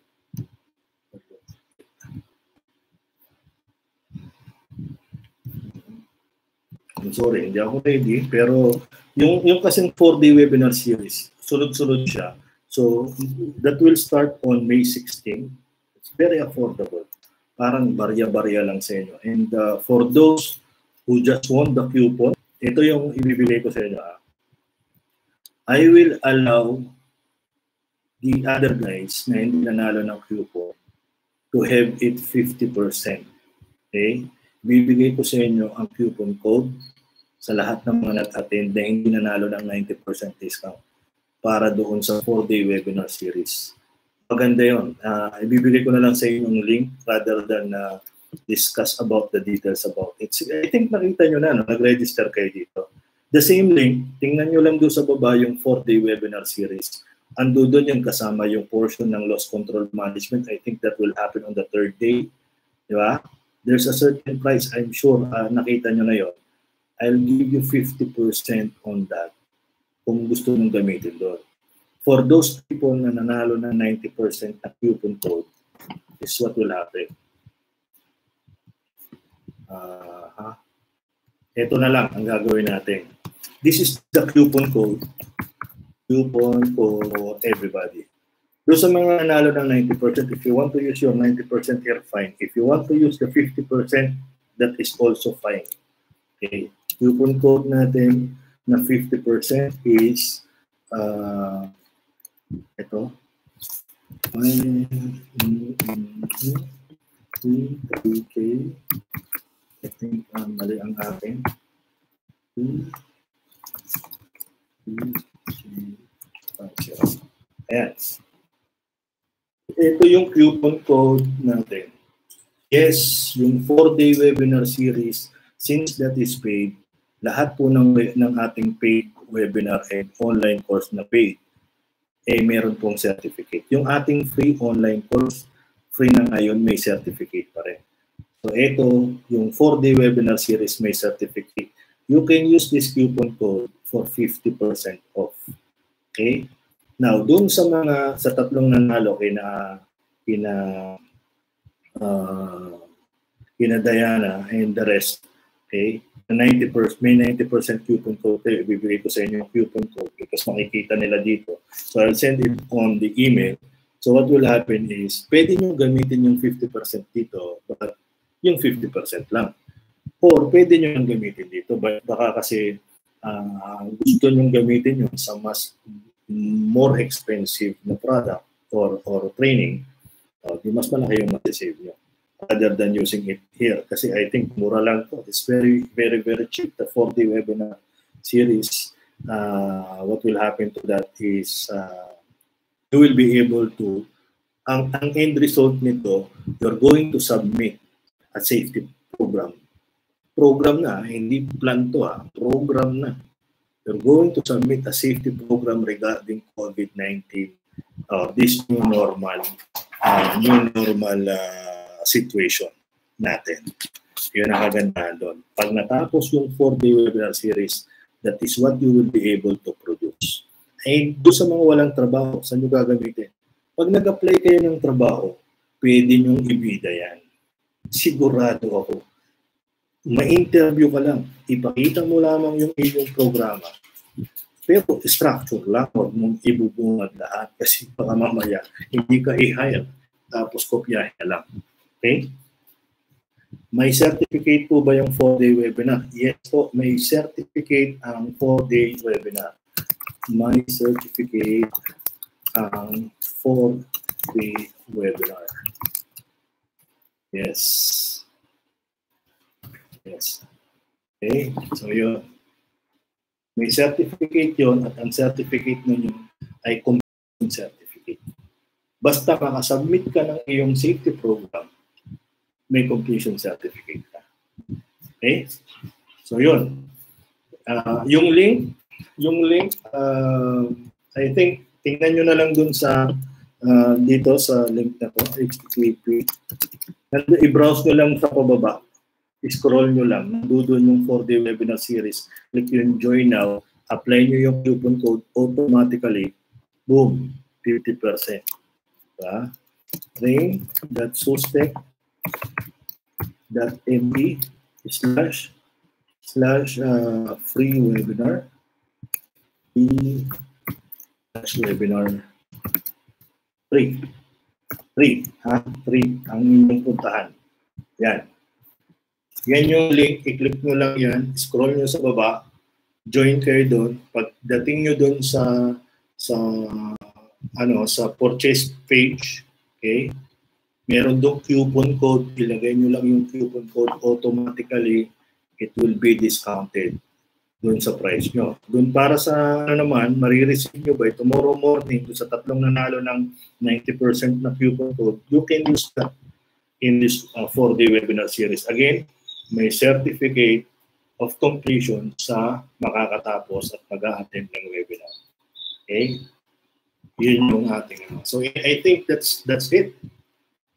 I'm sorry, hindi ako ready. Pero yung, yung kasing 4-day webinar series, sunod-sunod siya. So that will start on May 16. It's very affordable. Parang barya-barya lang sa inyo. And uh, for those who just want the coupon, ito yung ibibigay ko sa inyo. Ah. I will allow the other guys na hindi nanalo ng coupon to have it 50%. Okay? Bibigay ko sa inyo ang coupon code sa lahat ng mga nag-attend na hindi nanalo ng 90% discount para doon sa 4-day webinar series. Maganda yun. Uh, ibibigay ko na lang sa inyo yung link rather than uh, discuss about the details about it. I think nakita nyo na, no? nag-register kayo dito. The same link, tingnan nyo lang doon sa baba yung 4-day webinar series. Ando doon yung kasama yung portion ng loss control management. I think that will happen on the third day. Di ba? There's a certain price, I'm sure, uh, nakita nyo na yon I'll give you 50% on that kung gusto mong gamitin doon. For those people na nanalo ng 90% na coupon code, is what will happen. Uh, ha? Ito na lang ang gagawin natin. This is the coupon code. Coupon for everybody. Doon sa mga nanalo ng 90%, if you want to use your 90% here, fine. If you want to use the 50%, that is also fine. Okay coupon code natin na 50% is uh, ito. 3K. I think uh, mali ang akin. 2, Ayan. Ito yung coupon code natin. Yes, yung 4-day webinar series, since that is paid, lahat po ng, ng ating paid webinar and online course na paid, eh meron pong certificate. Yung ating free online course, free na ngayon, may certificate pa rin. So ito, yung 4-day webinar series may certificate. You can use this coupon code for 50% off. Okay? Now, doon sa mga, sa tatlong nanalo, kina, kina, uh, kina Diana and the rest, okay? 90%, may 90% coupon code kayo, ibibigay ko sa inyo yung coupon code because makikita nila dito. So I'll send it on the email. So what will happen is, pwede nyo gamitin yung 50% dito, but yung 50% lang. Or pwede nyo yung gamitin dito, but baka kasi uh, gusto nyo gamitin yung sa mas more expensive na product or or training, uh, di mas malaki yung masisave nyo rather than using it here. Kasi I think mura lang to. It's very, very, very cheap. The 4D webinar series, uh, what will happen to that is uh, you will be able to, ang, ang end result nito, you're going to submit a safety program. Program na, hindi plan to ah, program na. You're going to submit a safety program regarding COVID-19, uh, this new normal, uh, new normal uh, situation natin. Yun ang kagandahan doon. Pag natapos yung 4-day webinar series, that is what you will be able to produce. Ay, doon sa mga walang trabaho, saan nyo gagamitin? Pag nag-apply kayo ng trabaho, pwede nyo ibida yan. Sigurado ako. Ma-interview ka lang. Ipakita mo lamang yung inyong programa. Pero structure lang, huwag mong ibubungad lahat kasi baka mamaya hindi ka i-hire tapos kopyahin lang. Okay? May certificate po ba yung 4-day webinar? Yes po, may certificate ang 4-day webinar. May certificate ang 4-day webinar. Yes. Yes. Okay, so yun. May certificate yon at ang certificate nun yun ay completion certificate. Basta makasubmit ka ng iyong safety program, may completion certificate ka. Okay? So yun. Uh, yung link, yung link, uh, I think, tingnan nyo na lang dun sa, uh, dito sa link na to, http. I-browse nyo lang sa pababa. I-scroll nyo lang. Nandun yung 4-day webinar series. Click yung join now. Apply nyo yung coupon code automatically. Boom! 50%. Diba? Ring.suspect mb slash slash uh, free webinar. Free slash webinar. Free free ha? Free ang inyong puntahan. Yan. Yan yung link. I-click nyo lang yan. Scroll nyo sa baba. Join kayo doon. Pagdating nyo doon sa sa ano sa purchase page okay meron doon coupon code, ilagay nyo lang yung coupon code automatically, it will be discounted doon sa price nyo. Doon para sa ano naman, marireceive nyo by tomorrow morning doon sa tatlong nanalo ng 90% na coupon code, you can use that in this uh, four-day webinar series. Again, may certificate of completion sa makakatapos at mag-attend ng webinar. Okay? Yun yung ating ano. So I think that's that's it.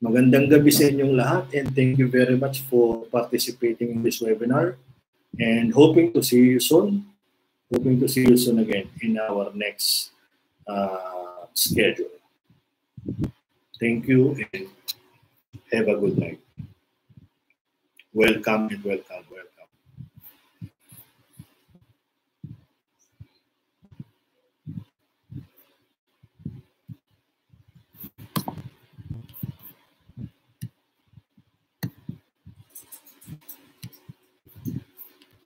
Magandang gabi sa inyong lahat and thank you very much for participating in this webinar and hoping to see you soon. Hoping to see you soon again in our next uh, schedule. Thank you and have a good night. Welcome and welcome.